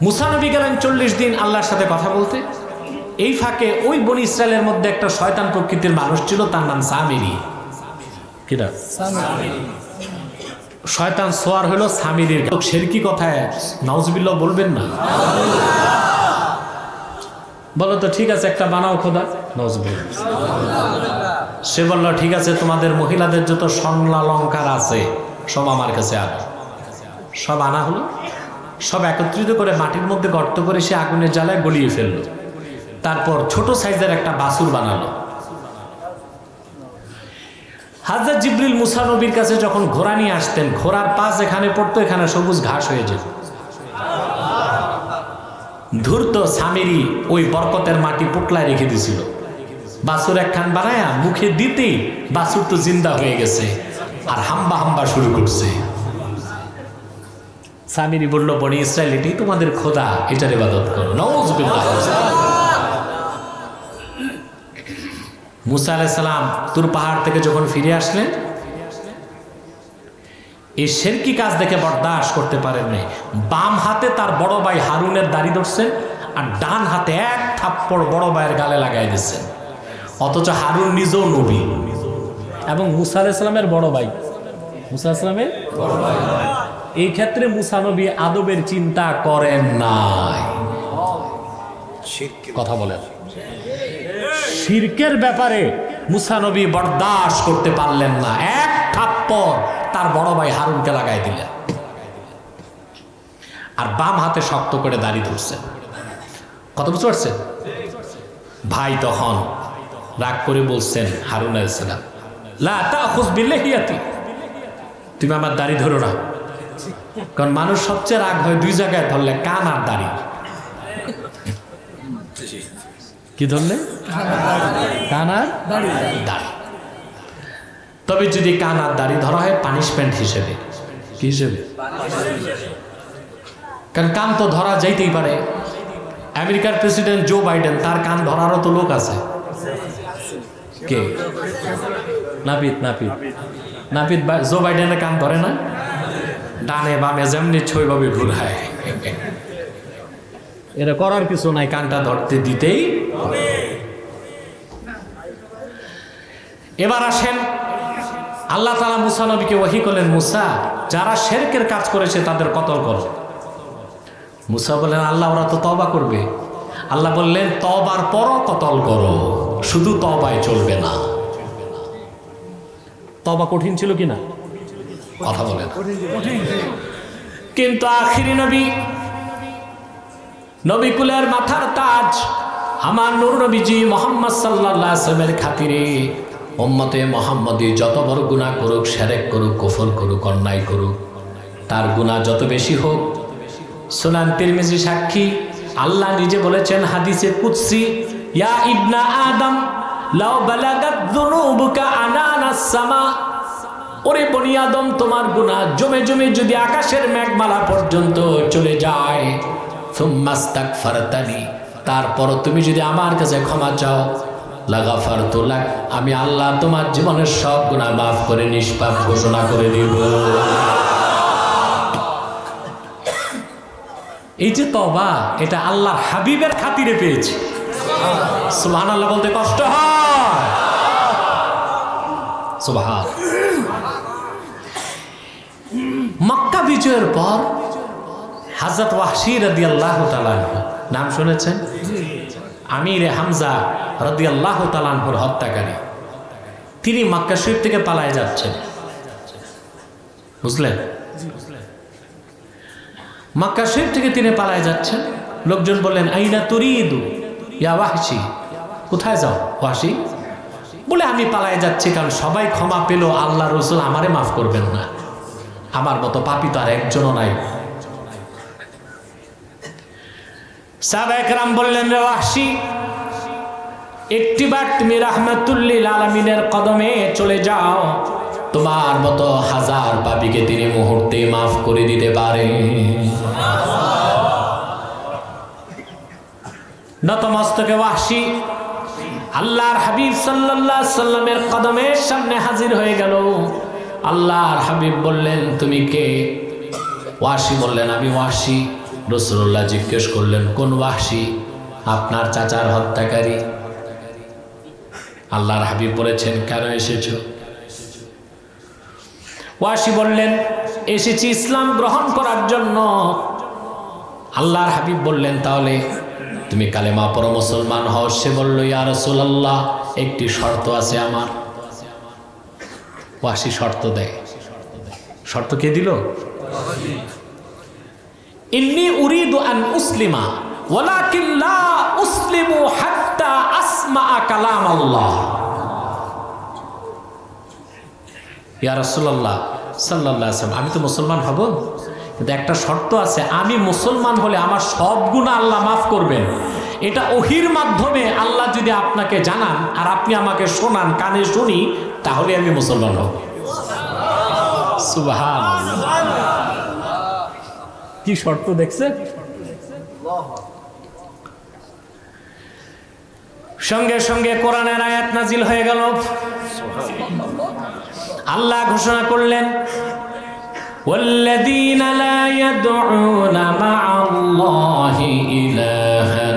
Speaker 1: মুসানবী গেলেন চল্লিশ দিন আল্লাহর সাথে কথা বলতে। এই ফাঁকে ওই বনি ইসরায়েলের মধ্যে একটা শয়তান প্রকৃতির মানুষ ছিল, তার নাম সামিরি। কিরা? শয়তান সোয়ার হলো সামিরির সেরকি কথায়, নাউজবিল্লাহ বলবেন না? বলো তো, ঠিক আছে, একটা বানাও খোদা। সে বলল, ঠিক আছে, তোমাদের মহিলাদের যত স্বর্ণালঙ্কার আছে, সব আমার কাছে আনো। সব আনা হলো। সব একত্রিত করে মাটির মধ্যে গর্ত করে সে আগুনের জ্বালায় গলিয়ে ফেলল। তারপর ছোট সাইজের একটা বাসুর বানালো। হাজরত জিবরিল মুসা নবীর কাছে যখন ঘোড়া নিয়ে আসতেন, ঘোড়ার পাশ এখানে পড়তো, এখানে সবুজ ঘাস হয়ে যেত। ধূর্ত সামেরি ওই বরকতের মাটি পুটলায় রেখে দিছিল। বাসুর একখান বানায়া মুখে দিতেই বাসুর তো জিন্দা হয়ে গেছে আর হাম্বা হাম্বা শুরু করছে। সামিরি বলল, বনি ইসরায়েল এটাই তোমাদের খোদা, এটার ইবাদত করো। নওয়াজবিল্লাহ মুসা আলাইসালাম তুর পাহাড় থেকে যখন ফিরে আসলেন এই শেরকি কাজ দেখে বরদাস্ত করতে পারেন নাই। বাম হাতে তার বড় ভাই হারুনের দাড়ি ধরছেন আর ডান হাতে এক থাপ্পড় বড় ভাইয়ের গালে লাগাই দিচ্ছেন। অথচ হারুন নিজেও নবী এবং মুসা আলাইসালামের বড় ভাই। মুসা আলাইসালামের এই ক্ষেত্রে মুসা নবী আদবের চিন্তা করেন নাই। কথা বলেন। শিরকের ব্যাপারে মুসানবী বরদাস্ত করতে পারলেন না। এক থাপ্পড় তার বড় ভাই হারুনকে লাগাই দিলেন। আর বাম হাতে শক্ত করে দাড়ি ধরছেন। কত বুঝতে পারছেন ভাই তখন রাগ করে বলছেন, হারুন আলাইসালাম তুমি আমার দাড়ি ধরো না। কারণ মানুষ সবচেয়ে রাগ হয় দুই জায়গায় ধরলে, কান আর দাড়ি। কি ধরলে? কান আর দাড়ি। তবে যদি কান আর দাড়ি ধরা হয় পানিশমেন্ট হিসেবে। কি হিসেবে? কারণ কান তো ধরা যাইতেই পারে। আমেরিকার প্রেসিডেন্ট জো বাইডেন, তার কান ধরারও তো লোক আছে। কে? নাপিত নাপিত। নাপিত জো বাইডেনের কান ধরে না? ডানে বামে যেমনি ছইভাবে ঘুরায়। এটা করার কিছু নাই, কানটা ধরতে দিতেই এবার আসেন। আল্লাহ তালা মুসা নবীকে ওহি করলেন, মুসা, যারা শেরকের কাজ করেছে তাদের কতল করো। মুসা বললেন, আল্লাহ, ওরা তো তবা করবে। আল্লাহ বললেন তবার পরও কতল করো, শুধু তবায় চলবে না। তবা কঠিন ছিল কি না? কথা বলেন কিন্তু আখিরি নবী কুলের মাথার তাজ আমার নূর নবীজি মোহাম্মদ সাল্লাহ আসলামের খাতিরে ওম্মতে মোহাম্মদী যত বড় গুণা করুক, সেরেক করুক, কফর করুক, অন্যায় করুক, তার গুণা যত বেশি হোক। সোনান তিরমিজি সাক্ষী, আল্লাহ নিজে বলেছেন হাদিসে কুৎসি ইয়া ইবনা আদম লাও বালাগাত যুনুবুকা আনানাস সামা ওরে বনি আদম, তোমার গুনাহ জমে জমে যদি আকাশের মেঘমালা পর্যন্ত চলে যায় সুম্মাস্তাক ফারতানি তারপর তুমি যদি আমার কাছে ক্ষমা চাও লাগাফার তোলাক আমি আল্লাহ তোমার জীবনের সব গুণা মাফ করে নিষ্পাপ ঘোষণা করে দিব। এই যে তবা এটা আল্লাহর হাবিবের খাতিরে পেয়েছে। সুবহান আল্লাহ বলতে কষ্ট হয়। মক্কা বিজয়ের পর হাজরত ওয়াহশি রদি আল্লাহ নাম শুনেছেন? আমির হামজা রদি আল্লাহ তালানহুর হত্যাকারী। তিনি মাক্কা শরীফ থেকে পালায় যাচ্ছেন। বুঝলেন? মক্কা শরীফ থেকে তিনি পালায় যাচ্ছেন। লোকজন বললেন, আইনা তুরিদু ইয়া ওয়াহশি? কোথায় যাও ওয়াসি বলে, আমি পালায় যাচ্ছি, কারণ সবাই ক্ষমা পেল আল্লাহ রসুল আমারে মাফ করবেন না। আমার মতো পাপি তো আর একজনও নাই। সাবেকরাম বললেন, রে ওয়াহশি একটিবার তুমি রাহমাতুল্লিল আলমিনের কদমে চলে যাও। তোমার মতো হাজার পাপিকে তিনি মুহূর্তে মাফ করে দিতে পারে। নতমস্তকে ওয়াহশি, আল্লাহর হাবিব সাল্লাল্লাহ সাল্লামের কদমের সামনে হাজির হয়ে গেল। আল্লাহর হাবিব বললেন, তুমি কে? ওয়াসি বললেন, আমি ওয়াসি রসুল্লাহ জিজ্ঞেস করলেন, কোন ওয়াহসি আপনার চাচার হত্যাকারী? আল্লাহর হাবিব বলেছেন, কেন এসেছ? ওয়াসি বললেন, এসেছি ইসলাম গ্রহণ করার জন্য। আল্লাহর হাবিব বললেন, তাহলে তুমি কালেমা পর মুসলমান হও। সে বলল, ইয়া রাসূলুল্লাহ, একটি শর্ত আছে আমার। ওয়াসি শর্ত দেয়। শর্ত কে দিল? ইন্নি উরিদু আন উসলিমা, ওয়ালাকিন লা উসলিমু হাত্তা আসমা কালাম আল্লাহ ইয়া রাসূলুল্লাহ সাল্লাল্লাহু আলাইহি আমি তো মুসলমান হব? কিন্তু একটা শর্ত আছে, আমি মুসলমান হলে আমার সব গুণা আল্লাহ মাফ করবেন। এটা ওহির মাধ্যমে আল্লাহ যদি আপনাকে জানান আর আপনি আমাকে শোনান, কানে শুনি, তাহলে আমি মুসলমান হব। সুবহান
Speaker 2: কি শর্ত দেখছে
Speaker 1: সঙ্গে সঙ্গে কোরআনের আয়াত নাজিল হয়ে গেল আল্লাহ ঘোষণা করলেন والذين لا يدعون مع الله إلها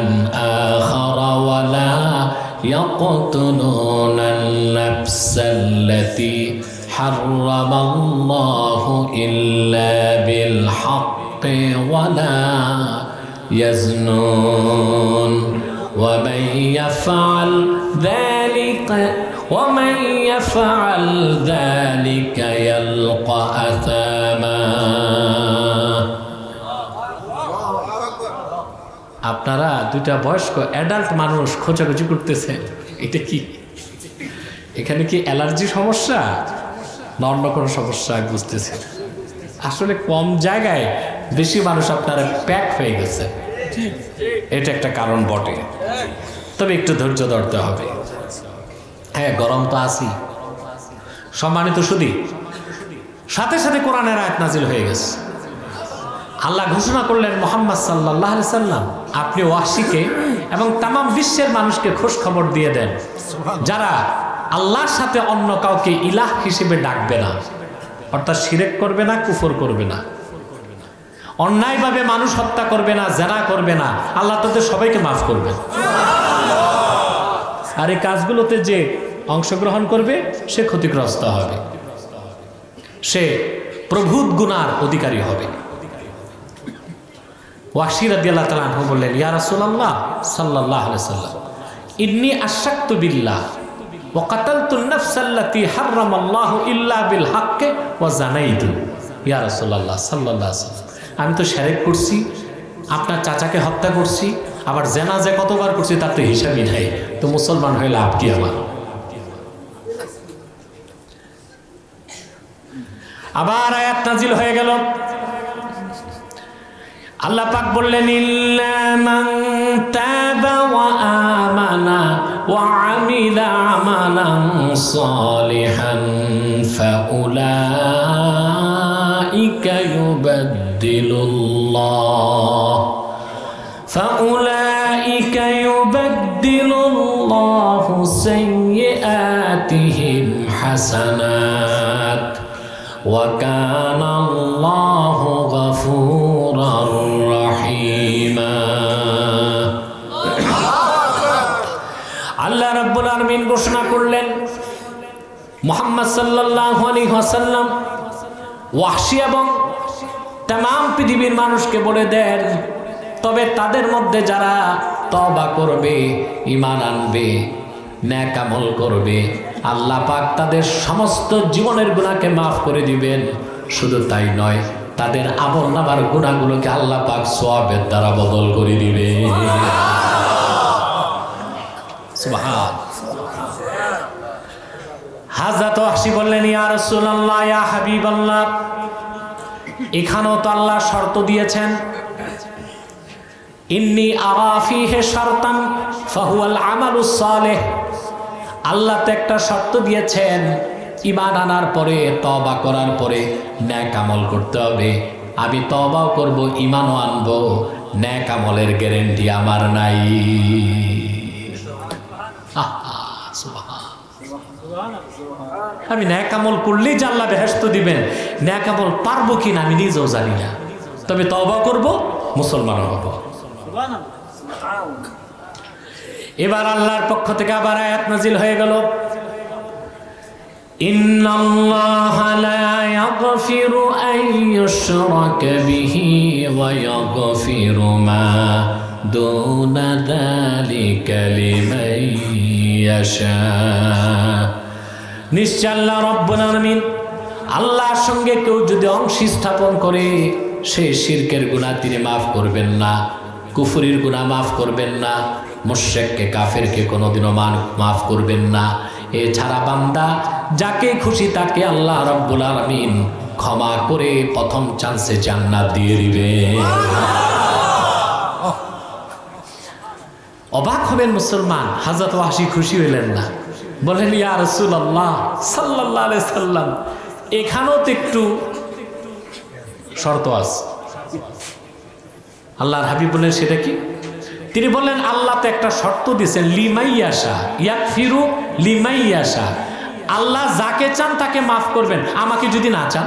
Speaker 1: آخر ولا يقتلون النفس التي حرم الله إلا بالحق ولا يزنون ومن يفعل ذلك ومن يفعل ذلك يلقى أثاما আপনারা দুটা বয়স্ক অ্যাডাল্ট মানুষ খোঁচাখুচি করতেছে এটা কি এখানে কি অ্যালার্জি সমস্যা না অন্য কোনো সমস্যা আমি বুঝতেছি না। আসলে কম জায়গায় বেশি মানুষ আপনার প্যাক হয়ে গেছে। এটা একটা কারণ বটে। তবে একটু ধৈর্য ধরতে হবে। হ্যাঁ গরম তো আসি সম্মানিত সুদী সাথে সাথে কোরআনের আয়াত নাজিল হয়ে গেছে। আল্লাহ ঘোষণা করলেন মোহাম্মদ সাল্লাহ সাল্লাম আপনি ওয়াসিকে এবং তাম বিশ্বের মানুষকে খোঁজ খবর দিয়ে দেন। যারা আল্লাহর সাথে অন্য কাউকে ইলাহ হিসেবে ডাকবে না অর্থাৎ শিরেক করবে না কুফর করবে না। অন্যায়ভাবে মানুষ হত্যা করবে না, জেনা করবে না। আল্লাহ তাদের সবাইকে মাফ করবে আর এই কাজগুলোতে যে অংশগ্রহণ করবে, সে ক্ষতিগ্রস্ত হবে। সে প্রভুত গুনার অধিকারী হবে। ওয়াসির আদিয়াল্লাহ তালাহ বললেন, ইয়া রাসূলুল্লাহ সাল্লাল্লাহু আলাইহি সাল্লাম, ইন্নী আশাক্তু বিল্লাহ হারামাল্লাহু ইল্লা বিল হাক্কি ওয়া জানাইতু। ইয়া রাসূলুল্লাহ সাল্লাল্লাহু আলাইহি সাল্লাম। আমি তো শিরক করছি, আপনার চাচাকে হত্যা করছি, আবার জেনাজে কতবার করছি তার তো হিসাবই নাই। তো মুসলমান হয়ে লাভ কি আমার? আবার আয়াত নাজিল হয়ে গেল। আল্লাহ পাক বললেন, ইল্লা মান তাবা ওয়া আমানা ওয়া আমিলা আমালান সালিহান ফাউলাইকা ইউবাদদিলুল্লাহ فأولئك يبدل الله سيئاتهم حسنات وكان الله غفورا رحيما আল্লাহ রাব্বুল আলামিন ঘোষণা করলেন মুহাম্মদ সাল্লাল্লাহু আলাইহি ওয়াসাল্লাম ওয়াহশি এবং তাম পৃথিবীর মানুষকে বলে দেন, তবে তাদের মধ্যে যারা তবা করবে ইমান আনবে ন্যাক আমল করবে, আল্লাহ পাক তাদের সমস্ত জীবনের গুণাকে মাফ করে দিবেন। শুধু তাই নয়, তাদের আমল নামার গুণাগুলোকে আল্লাহ পাক সোয়াবের দ্বারা বদল করে দিবে হাজরত ওয়াহশি বললেন, ইয়া রাসূলুল্লাহ, ইয়া হাবিবাল্লাহ এখানেও তো আল্লাহ শর্ত দিয়েছেন। ইন্নি আরাফি হে শর্তান ফাহুয়াল আমালুস সালেহ। আল্লাহ তো একটা শর্ত দিয়েছেন ইমান আনার পরে তবা করার পরে ন্যাক আমল করতে হবে। আমি তবাও করব ইমানও আনব, ন্যাক আমলের গ্যারেন্টি আমার নাই আহা, সুবহান। আমি ন্যাক আমল করলেই যে আল্লাহ বেহেস্ত দিবেন ন্যাক আমল পারবো কিনা আমি নিজেও জানি না তবে তবা করব মুসলমান হব এবার আল্লাহর পক্ষ থেকে আবার আয়াত নাজিল হয়ে গেল إن الله لا يغفر أن يشرك به ويغفر ما دون ذلك لمن يشاء নিশ্চয় আল্লাহ আল্লাহর সঙ্গে কেউ যদি অংশ স্থাপন করে, সে শিরকের গুনাহ তিনি মাফ করবেন না, কুফুরির গুনাহ মাফ করবেন না মুশেককে কাফেরকে কোনোদিনও মান, মাফ করবেন না। এছাড়া বান্দা যাকে খুশি তাকে আল্লাহ রব্বুল আলামিন ক্ষমা করে প্রথম চান্সে জান্নাত দিয়ে দিবে। অবাক হবেন মুসলমান, হাজরত ওয়াসি খুশি হইলেন না। বলেন, ইয়া রসুল আল্লাহ সাল্লাহ সাল্লাম, এখানেও তো একটু শর্ত আছে। আল্লাহর হাবিব বলেন সেটা কি? তিনি বললেন, আল্লাহ তো একটা শর্ত দিয়েছেন লিমাইয়াশা ইয়াক ফিরু লিমাইয়াশা আল্লাহ যাকে চান তাকে মাফ করবেন, আমাকে যদি না চান?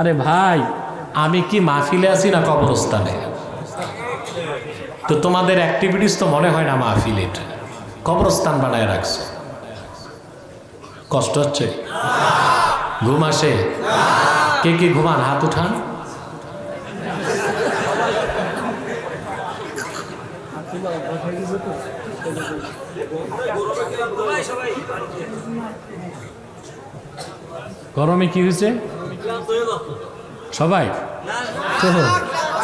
Speaker 1: আরে ভাই, আমি কি মাহফিলে আছি না কবরস্থানে? তো তোমাদের অ্যাক্টিভিটিস তো মনে হয় না মাহফিল কবরস্থান বানায় রাখছো। কষ্ট হচ্ছে? ঘুম আসে? কে কে ঘুমান? হাত উঠান। গরমে কি হয়েছে? সবাই?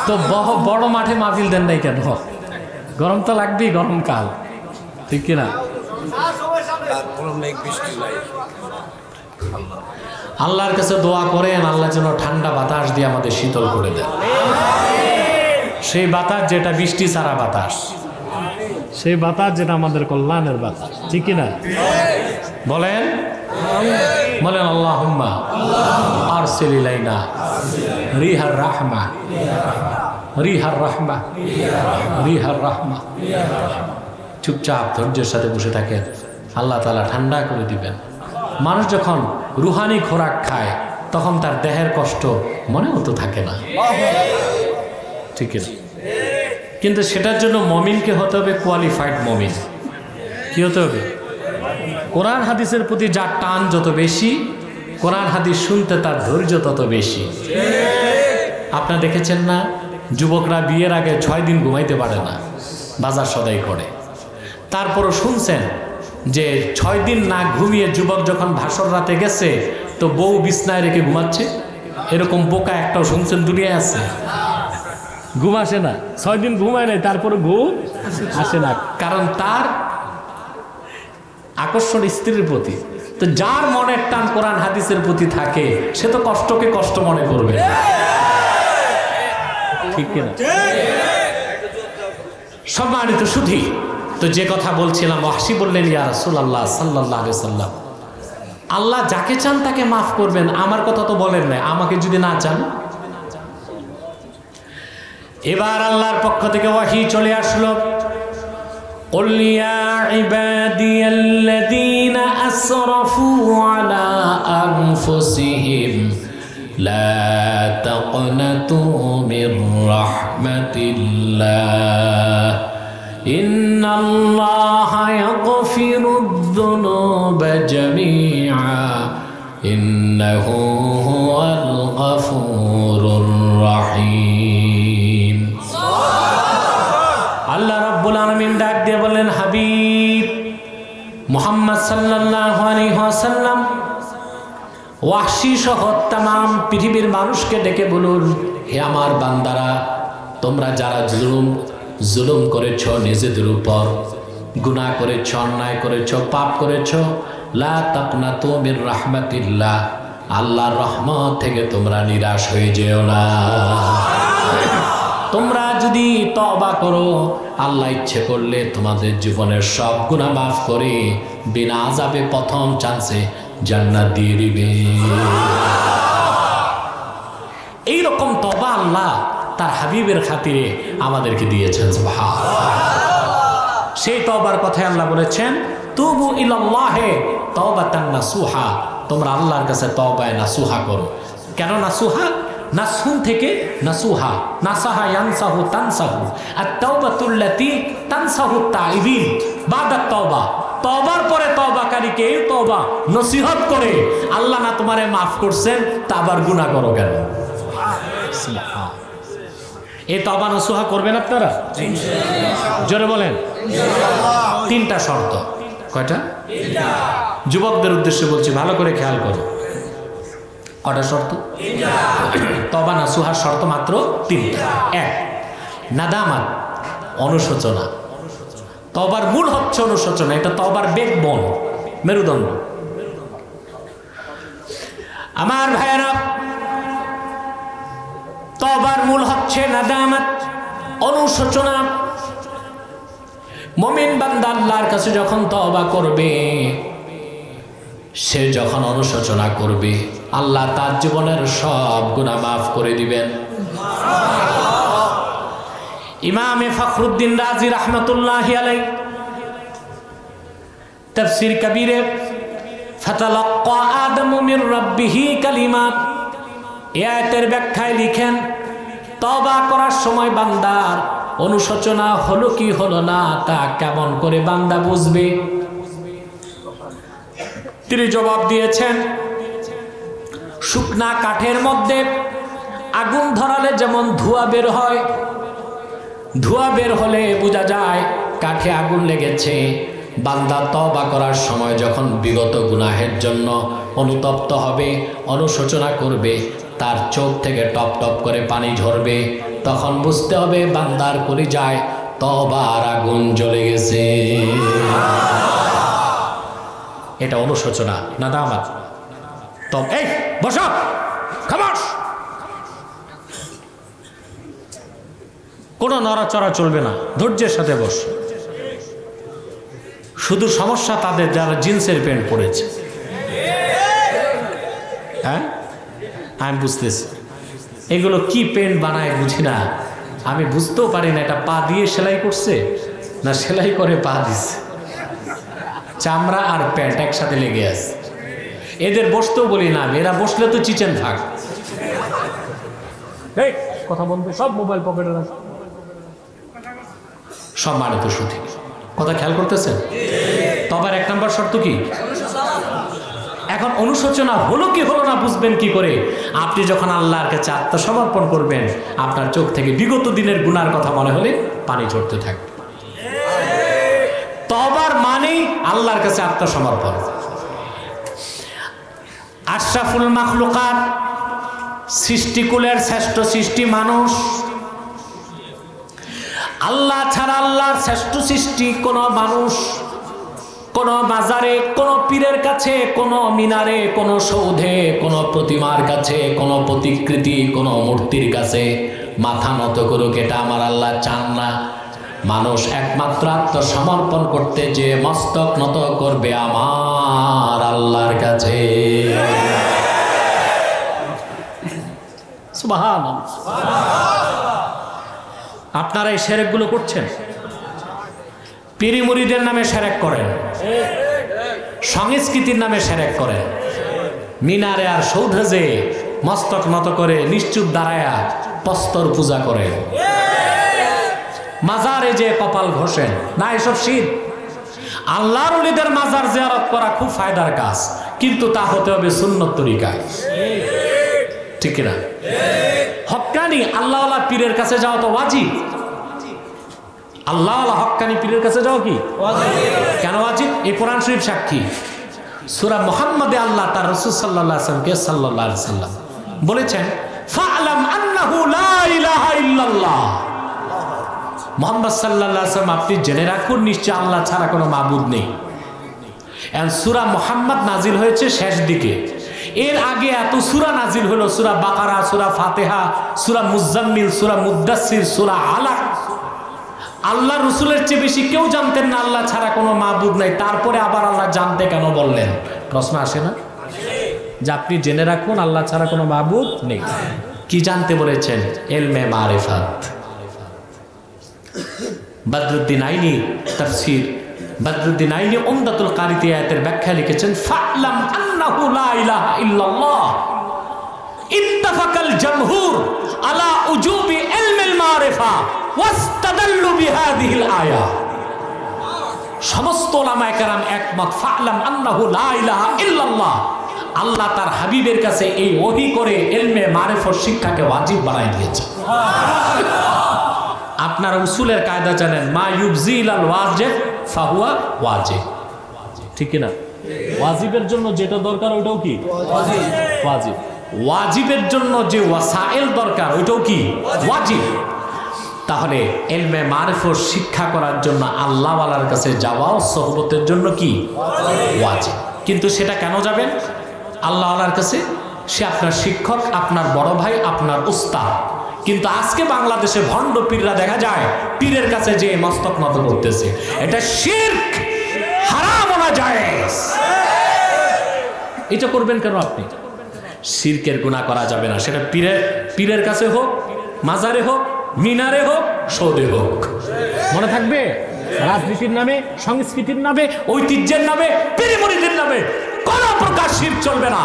Speaker 1: তো বড় মাঠে মাহফিল দেন নাই কেন? গরম তো লাগবেই গরমকাল ঠিক কিনা? আল্লাহর কাছে দোয়া করেন, আল্লাহ যেন ঠান্ডা বাতাস দিয়ে আমাদের শীতল করে দেন। সেই বাতাস যেটা বৃষ্টি ছাড়া বাতাস, সেই বাতাস যেটা আমাদের কল্যাণের বাতাস। ঠিক কিনা? বলেন? বলেন আল্লাহ আর সেলিলাইনা রিহার রাহমা। রিহার রাহমা রিহার রাহমা। চুপচাপ ধৈর্যের সাথে বসে থাকেন। আল্লাহ তালা ঠান্ডা করে দিবেন। মানুষ যখন রুহানি খোরাক খায়, তখন তার দেহের কষ্ট মনে হতো থাকে না। ঠিক আছে কিন্তু সেটার জন্য মমিনকে হতে হবে কোয়ালিফাইড মমিন। কি হতে হবে? কোরআন হাদিসের প্রতি যার টান যত বেশি, কোরআন হাদিস শুনতে তার ধৈর্য তত বেশি। আপনারা দেখেছেন না? যুবকরা বিয়ের আগে ছয় দিন ঘুমাইতে পারে না, বাজার সদাই করে। তারপরও শুনছেন যে ছয় দিন না ঘুমিয়ে যুবক যখন ভাসর রাতে গেছে, তো বউ বিছনায় রেখে ঘুমাচ্ছে? এরকম বোকা একটাও শুনছেন দুনিয়ায় আছে?
Speaker 2: ঘুম আসে না, ছয় দিন ঘুমায় নাই তারপরে ঘুম আসে না।
Speaker 1: কারণ তার আকর্ষণ স্ত্রীর প্রতি। তো যার মনের টান কোরআন হাদিসের প্রতি থাকে, সে তো কষ্টকে কষ্ট মনে করবে।
Speaker 2: ঠিক কিনা
Speaker 1: সম্মানিত শুধু তো যে কথা বলছিলাম ওয়াসি বললেন ইয়া রাসূলুল্লাহ সাল্লাল্লাহু আলাইহি সাল্লাম আল্লাহ যাকে চান তাকে মাফ করবেন আমার কথা তো বলেন না আমাকে যদি না চান এবার আল্লাহর পক্ষ থেকে ওয়াহি চলে আসলো قل يا عبادي الذين أسرفوا على أنفسهم لا تقنطوا من رحمة الله إن الله يغفر الذنوب جميعا إنه هو الغفور الرحيم আল্লাহ রাব্বুল আলামিন ডাক দিয়ে বললেন হাবিব মুহাম্মদ সাল্লাল্লাহু আলাইহি ওয়াসাল্লাম ওয়াহশী সহ তাম পৃথিবীর মানুষকে ডেকে বলুন, হে আমার বান্দারা, তোমরা যারা জুলুম জুলুম করেছ নিজেদের উপর, গুনাহ করেছ, অন্যায় করেছ, পাপ করেছ, লা তাকনাতু মির রাহমাতিল্লাহ, আল্লাহর রহমত থেকে তোমরা নিরাশ হয়ে যেও না। তোমরা যদি তবা করো, আল্লাহ ইচ্ছে করলে তোমাদের জীবনের সব গুণা মাফ করে, বিনা আজাবে প্রথম চান্সে জান্নাত দিয়ে দিবে। এই রকম তবা আল্লাহ তার হাবিবের খাতিরে আমাদেরকে দিয়েছেন সেই তবার কথায় আল্লাহ বলেছেন, তুবু ইলাল্লাহে তওবাতান নাসুহা। তোমরা আল্লাহর কাছে তওবায় নাসুহা করো। কেন নাসুহা? নাসুন থেকে নাসুহা। নাসাহা ইয়ানসাহু তানসাহু। আর তাওবাতুল্লাতি তানসাহু তাইবিন বাদা তওবা। তবার পরে তবাকারীকে এই তবা নসিহত করে, আল্লাহ না তোমারে মাফ করছেন, তা আবার গুনাহ করো কেন? এই তবা নসুহা করবেন আপনারা? জোরে বলেন। তিনটা শর্ত। কয়টা? যুবকদের উদ্দেশ্যে বলছি, ভালো করে খেয়াল করো। কটা শর্ত? তবা নাসুহার শর্ত মাত্র তিনটা। এক, নাদামাত, অনুশোচনা। তবার মূল হচ্ছে অনুশোচনা, এটা তবার বেগবন মেরুদণ্ড। আমার ভাইয়েরা, তবার মূল হচ্ছে নাদামাত, অনুশোচনা। মমিন বান্দা আল্লাহর কাছে যখন তবা করবে, সে যখন অনুশোচনা করবে, আল্লাহ তার জীবনের সব গুণা মাফ করে দিবেন। ইমামে ফখরুদ্দিন রাজি রহমতুল্লাহ আলাই তফসির কবিরে এ ব্যাখ্যায় লিখেন করার সময় বান্দার অনুশোচনা হলো কি হলো না তা কেমন করে বান্দা বুঝবে? তিনি জবাব দিয়েছেন, শুকনা কাঠের মধ্যে আগুন ধরালে যেমন ধোঁয়া বের হয় ধোঁয়া বের হলে বোঝা যায় কাঠে আগুন লেগেছে। বান্দা তবা করার সময় যখন বিগত গুনাহের জন্য অনুতপ্ত হবে, অনুশোচনা করবে, তার চোখ থেকে টপ টপ করে পানি ঝরবে, তখন বুঝতে হবে বান্দার করে যায় তবার আগুন জ্বলে গেছে। এটা অনুশোচনা, না দামাত। তব এই, বস! খামাস কোনো নড়াচড়া চলবে না। ধৈর্যের সাথে বস। শুধু সমস্যা তাদের, যারা জিন্সের প্যান্ট পরেছে। হ্যাঁ? আমি বুঝতেছি। এগুলো কি পেন্ট বানায় বুঝি না। আমি বুঝতেও পারি না, এটা পা দিয়ে সেলাই করছে না সেলাই করে পা দিছে। চামড়া আর প্যান্ট একসাথে লেগে আছে। এদের বসতেও বলি না, এরা বসলে তো চিচেন থাক কথা বলবে সব মোবাইল পকেটে রাখ সম্মানিত সুধী কথা খেয়াল করতেছেন? তবার এক নম্বর শর্ত কি? এখন অনুশোচনা হলো কি হলো না বুঝবেন কি করে? আপনি যখন আল্লাহর কাছে আত্মসমর্পণ করবেন, আপনার চোখ থেকে বিগত দিনের গুনার কথা মনে হলে পানি ঝরতে থাকবে। তবার মানেই আল্লাহর কাছে আত্মসমর্পণ। আশরাফুল মাখলুকাত সৃষ্টিকুলের শ্রেষ্ঠ সৃষ্টি মানুষ আল্লাহ ছাড়া আল্লাহর শ্রেষ্ঠ সৃষ্টি, কোনো মানুষ, কোন বাজারে, কোন পীরের কাছে, কোন মিনারে, কোন সৌধে, কোন প্রতিমার কাছে, কোন প্রতিকৃতি, কোন মূর্তির কাছে মাথা নত করুক, এটা আমার আল্লাহ চান না মানুষ একমাত্র আত্মসমর্পণ করতে যে মস্তক নত করবে আমার আল্লাহর কাছে সুবহানাল্লাহ। আপনারা এই সেরেকগুলো করছেন? পিরিমুরিদের নামে সেরেক করেন। সংস্কৃতির নামে সেরেক করেন। মিনারে আর সৌধে মস্তক নত করে নিশ্চুপ দাঁড়ায়া পস্তর পূজা করে মাজারে যে কপাল ঘষেন, না এসব শীত? আল্লাহর মাজার জিয়ারত করা খুব ফায়দার কাজ, কিন্তু তা হতে হবে সুন্নত তরিকায়। ঠিক না হকানি আল্লাহ পীরের কাছে যাওয়া তো ওয়াজিব। আল্লাহ হকানি পীরের কাছে যাও কি? কেন ওয়াজিব? এই কোরআন শরীফ সাক্ষী। সুরা মোহাম্মদে আল্লাহ তার রসুল সাল্লাহ সাল্লাহ সাল্লাম বলেছেন মোহাম্মদ সাল্লাহ আসলাম আপনি জেনে রাখুন, নিশ্চয় আল্লাহ ছাড়া কোনো মাবুদ নেই। সুরা মোহাম্মদ নাজিল হয়েছে শেষ দিকে। এর আগে এত সুরা নাজিল হলো, সুরা বাকারা, সুরা ফাতেহা, সুরা মুজাম্মিল সুরা মুদাসির সুরা আলাক। আল্লাহ রসুলের চেয়ে বেশি কেউ জানতেন না, আল্লাহ ছাড়া কোনো মাহবুদ নাই। তারপরে আবার আল্লাহ জানতে কেন বললেন? প্রশ্ন আসে না? যে আপনি জেনে রাখুন, আল্লাহ ছাড়া কোনো মাহবুদ নেই। কি জানতে বলেছেন? এলমে মারেফাত। বদরুদ্দিন আইনি তফসির। বদরুদ্দিন আইনি উমদাতুল কারিতে আয়াতের ব্যাখ্যা লিখেছেন, ফালাম সমস্ত আল্লাহ তার হাবিবের কাছে এই করে এলমে মারেফত শিক্ষাকে ওয়াজিব বানাই দিয়েছে। আপনার উসুলের কায়দা জানেন, মা ইউবজিল ওয়াজিব
Speaker 2: ঠিক কিনা? ওয়াজিবের জন্য যেটা দরকার ওইটাও কি? ওয়াজিব।
Speaker 1: ওয়াজিবের জন্য যে ওয়াসাইল দরকার ওইটাও কি? ওয়াজিব। তাহলে এলমে মারেফত শিক্ষা করার জন্য আল্লাহওয়ালার কাছে যাওয়াও সহবতের জন্য কি? ওয়াজিব। কিন্তু সেটা কেন যাবেন? আল্লাহওয়ালার কাছে? সে আপনার শিক্ষক আপনার বড় ভাই আপনার উস্তাদ। কিন্তু আজকে বাংলাদেশে ভণ্ড পীররা দেখা যায় পীরের কাছে যে মস্তক নত করতেছে এটা শির্ক। যায় এটা করবেন কেন আপনি? শিরকের গুণা করা যাবে না। সেটা পীরের পীরের কাছে হোক, মাজারে হোক, মিনারে হোক, সৌদে হোক।
Speaker 2: মনে থাকবে? রাজনীতির নামে, সংস্কৃতির নামে,
Speaker 1: ঐতিহ্যের নামে পীরমরিদের নামে কোন প্রকার শির চলবে না।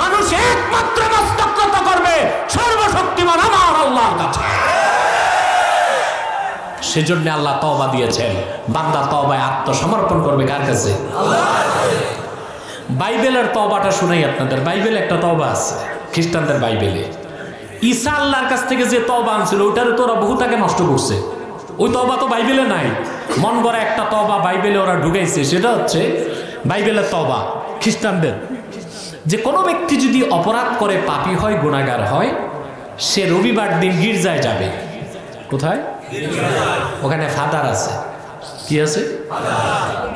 Speaker 1: মানুষ একমাত্র মস্তকৃত করবে সর্বশক্তিমান আমার আল্লাহর কাছে। সেজন্য আল্লাহ তওবা দিয়েছেন। বান্দা তওবায় আত্মসমর্পণ করবে কার কাছে? বাইবেলের তওবাটা শুনাই আপনাদের। বাইবেলে একটা তওবা আছে, খ্রিস্টানদের বাইবেলে। ঈসা আল্লাহর কাছ থেকে যে তওবা আনছিল ওটার তো ওরা বহু তাকে নষ্ট করছে। ওই তওবা তো বাইবেলে নাই। মন করে একটা তওবা বাইবেলে ওরা ঢুকাইছে, সেটা হচ্ছে বাইবেলের তওবা, খ্রিস্টানদের। যে কোনো ব্যক্তি যদি অপরাধ করে পাপী হয় গুণাগার হয়, সে রবিবার দিন গির্জায় যাবে। কোথায়? ওখানে ফাদার আছে। কি আছে?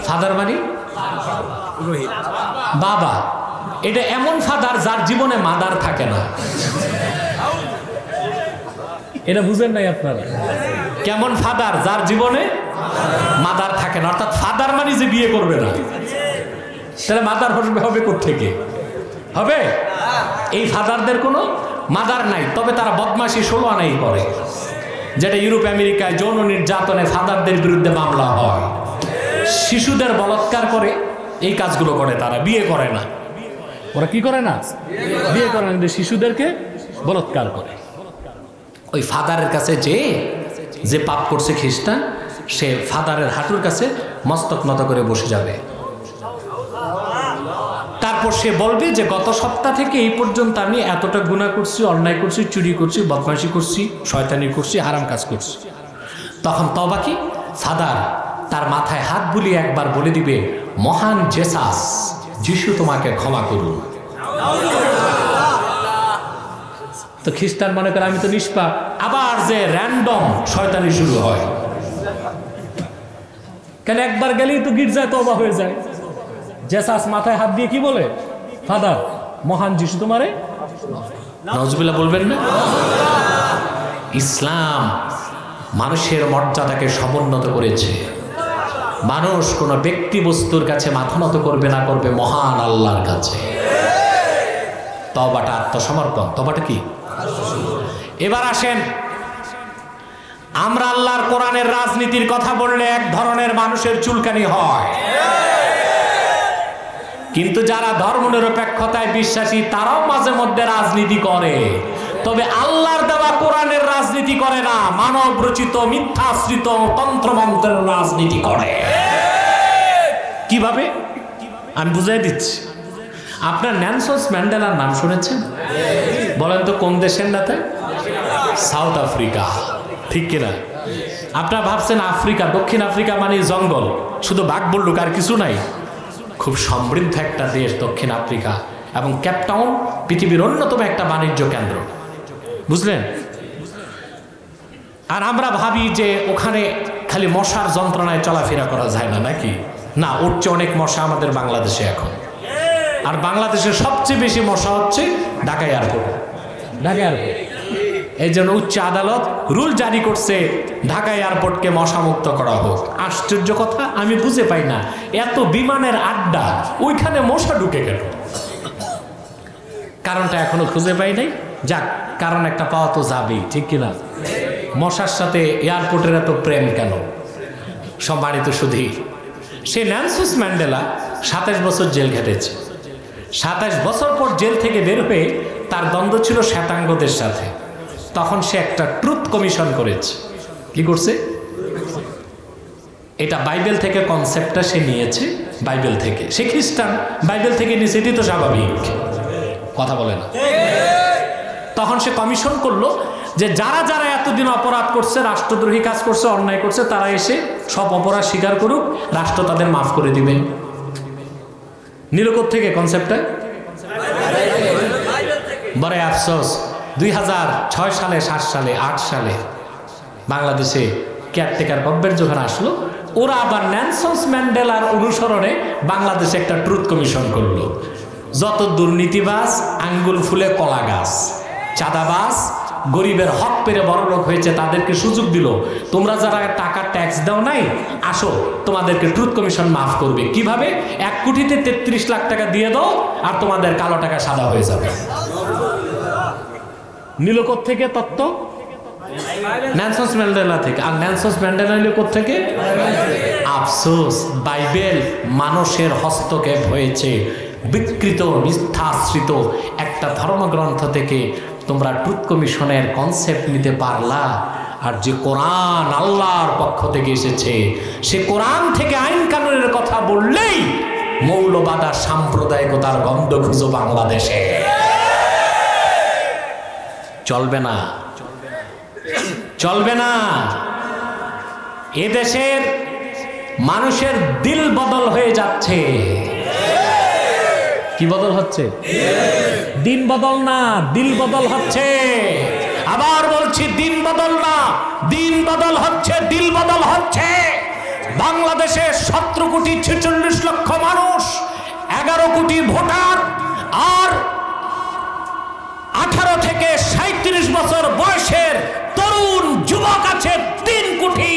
Speaker 1: ফাদার মানে? বাবা। এটা এমন ফাদার যার জীবনে মাদার থাকে না।
Speaker 2: এটা বুঝেন নাই আপনারা?
Speaker 1: কেমন ফাদার যার জীবনে মাদার থাকে না। অর্থাৎ ফাদার মানে যে বিয়ে করবে না। তাহলে মাদার হবে হবে থেকে হবে? এই ফাদারদের কোনো মাদার নাই। তবে তারা বদমাসি ষোলো আনাই করে। যেটা ইউরোপ, আমেরিকায় যৌন নির্যাতনে ফাদারদের বিরুদ্ধে মামলা হয়। শিশুদের বলৎকার করে, এই কাজগুলো করে তারা, বিয়ে করে না।
Speaker 2: ওরা কি করে না? বিয়ে করে না শিশুদেরকে বলৎকার করে।
Speaker 1: ওই ফাদারের কাছে যে যে পাপ করছে খ্রিস্টান, সে ফাদারের হাঁটুর কাছে মস্তক নত করে বসে যাবে। তারপর সে বলবে যে, গত সপ্তাহ থেকে এই পর্যন্ত আমি এতটা গুণা করছি, অন্যায় করছি, চুরি করছি, বদমাশি করছি, শয়তানি করছি, হারাম কাজ করছি। তখন তবা কি? ফাদার তার মাথায় হাত বুলিয়ে একবার বলে দিবে, মহান জেসাস, যিশু তোমাকে ক্ষমা করুন। তো খ্রিস্টান মনে করে, আমি তো নিষ্পাপ। আবার যে র্যান্ডম শয়তানি শুরু হয়।
Speaker 2: কেন একবার গেলেই তো গির্জায় তবা হয়ে যায়? জেসাস মাথায় হাত দিয়ে কি বলে? ফাদার, মহান যিশু তোমারে
Speaker 1: নজবিল্লা বলবেন না? ইসলাম মানুষের মর্যাদাকে সমুন্নত করেছে। মানুষ কোনো ব্যক্তি বস্তুর কাছে মাথা নত করবে না, করবে মহান আল্লাহর কাছে। তবাটা আত্মসমর্পণ। তবাটা কি? এবার আসেন। আমরা আল্লাহর কোরআনের রাজনীতির কথা বললে এক ধরনের মানুষের চুলকানি হয়। কিন্তু যারা ধর্মনিরপেক্ষতায় বিশ্বাসী, তারাও মাঝে মধ্যে রাজনীতি করে। তবে আল্লাহর দেওয়া কোরআনের রাজনীতি করে না মানব রচিত মিথ্যাশ্রিত, তন্ত্রমন্ত্রের রাজনীতি করে। কীভাবে? আমি বুঝাই দিচ্ছি। আপনার ন্যানসন্স ম্যান্ডেলার নাম শুনেছেন? বলেন তো, কোন দেশের নেতা? South Africa. ঠিক কিনা? আপনারা ভাবছেন আফ্রিকা, দক্ষিণ আফ্রিকা মানে জঙ্গল। শুধু বাঘ, বললুক আর কিছু নাই। খুব সমৃদ্ধ একটা দেশ দক্ষিণ আফ্রিকা এবং ক্যাপটাউন পৃথিবীর অন্যতম একটা বাণিজ্য কেন্দ্র। বুঝলেন? আর আমরা ভাবি যে ওখানে খালি মশার যন্ত্রণায় চলাফেরা করা যায় না, নাকি? না উঠছে অনেক মশা আমাদের বাংলাদেশে এখন। আর বাংলাদেশের সবচেয়ে বেশি মশা হচ্ছে ঢাকা এয়ারপোর্ট।
Speaker 2: ঢাকা এয়ারপোর্ট।
Speaker 1: এই জন্য উচ্চ আদালত রুল জারি করছে, ঢাকা এয়ারপোর্টকে মশামুক্ত করা হোক। আশ্চর্য কথা, আমি বুঝে পাই না, এত বিমানের আড্ডা, ওইখানে মশা ঢুকে গেল কারণটা এখনও খুঁজে পাই নাই। যাক, কারণ একটা পাওয়া তো যাবেই, ঠিক কিনা মশার সাথে এয়ারপোর্টের এত প্রেম কেন? সম্মানিত শুধু সে ন্যানসুস ম্যান্ডেলা সাতাশ বছর জেল খেটেছে। সাতাশ বছর পর জেল থেকে বের হয়ে তার দ্বন্দ্ব ছিল শ্বেতাঙ্গদের সাথে। তখন সে একটা ট্রুথ কমিশন করেছে। কি করছে? এটা বাইবেল থেকে কনসেপ্টটা সে নিয়েছে, বাইবেল থেকে। সে খ্রিস্টান, বাইবেল থেকে নিয়েছে এটি তো স্বাভাবিক। কথা বলে না। তখন সে কমিশন করল যে যারা যারা এতদিন অপরাধ করছে, রাষ্ট্রদ্রোহী কাজ করছে, অন্যায় করছে, তারা এসে সব অপরাধ স্বীকার করুক, রাষ্ট্র তাদের মাফ করে দিবে। নিরকত থেকে কনসেপ্টটা বড় আফসোস। দুই হাজার ছয় সালে, সাত সালে, আট সালে বাংলাদেশে কেয়ারটেকার গভর্নমেন্ট যখন আসলো। ওরা আবার ন্যানসন্স ম্যান্ডেলার অনুসরণে বাংলাদেশে একটা ট্রুথ কমিশন করল। যত দুর্নীতিবাজ, আঙ্গুল ফুলে কলা গাছ, চাঁদাবাজ, গরিবের হক পেরে বড় লোক হয়েছে, তাদেরকে সুযোগ দিল। তোমরা যারা টাকা ট্যাক্স দাও নাই, আসো, তোমাদেরকে ট্রুথ কমিশন মাফ করবে। কীভাবে? এক কোটিতে তেত্রিশ লাখ টাকা দিয়ে দাও, আর তোমাদের কালো টাকা সাদা হয়ে যাবে।
Speaker 2: নীলকর থেকে তত্ত্ব?
Speaker 1: ন্যানসন্স ম্যান্ডেলা থেকে। আর ন্যানসন্স ম্যান্ডেলা হইলে থেকে আফসোস, বাইবেল মানুষের হস্তক্ষেপ হয়েছে বিকৃত মিথ্যাশ্রিত একটা ধর্মগ্রন্থ থেকে তোমরা ট্রুথ কমিশনের কনসেপ্ট নিতে পারলা। আর যে কোরআন আল্লাহর পক্ষ থেকে এসেছে, সে কোরআন থেকে আইন কানুনের কথা বললেই মৌলবাদ সাম্প্রদায়িকতার গন্ধ খুঁজো বাংলাদেশে। চলবে না। চলবে না। এদেশের মানুষের দিল বদল হয়ে যাচ্ছে। কি বদল হচ্ছে?
Speaker 2: দিন বদল না, দিল বদল
Speaker 1: হচ্ছে। আবার বলছি, দিন বদল না, দিন বদল হচ্ছে, দিল বদল হচ্ছে। বাংলাদেশে সতেরো কোটি ছেচল্লিশ লক্ষ মানুষ, এগারো কোটি ভোটার, আর আঠারো থেকে সাঁত্রিশ বছর বয়সের তরুণ যুবক আছে তিন কোটি।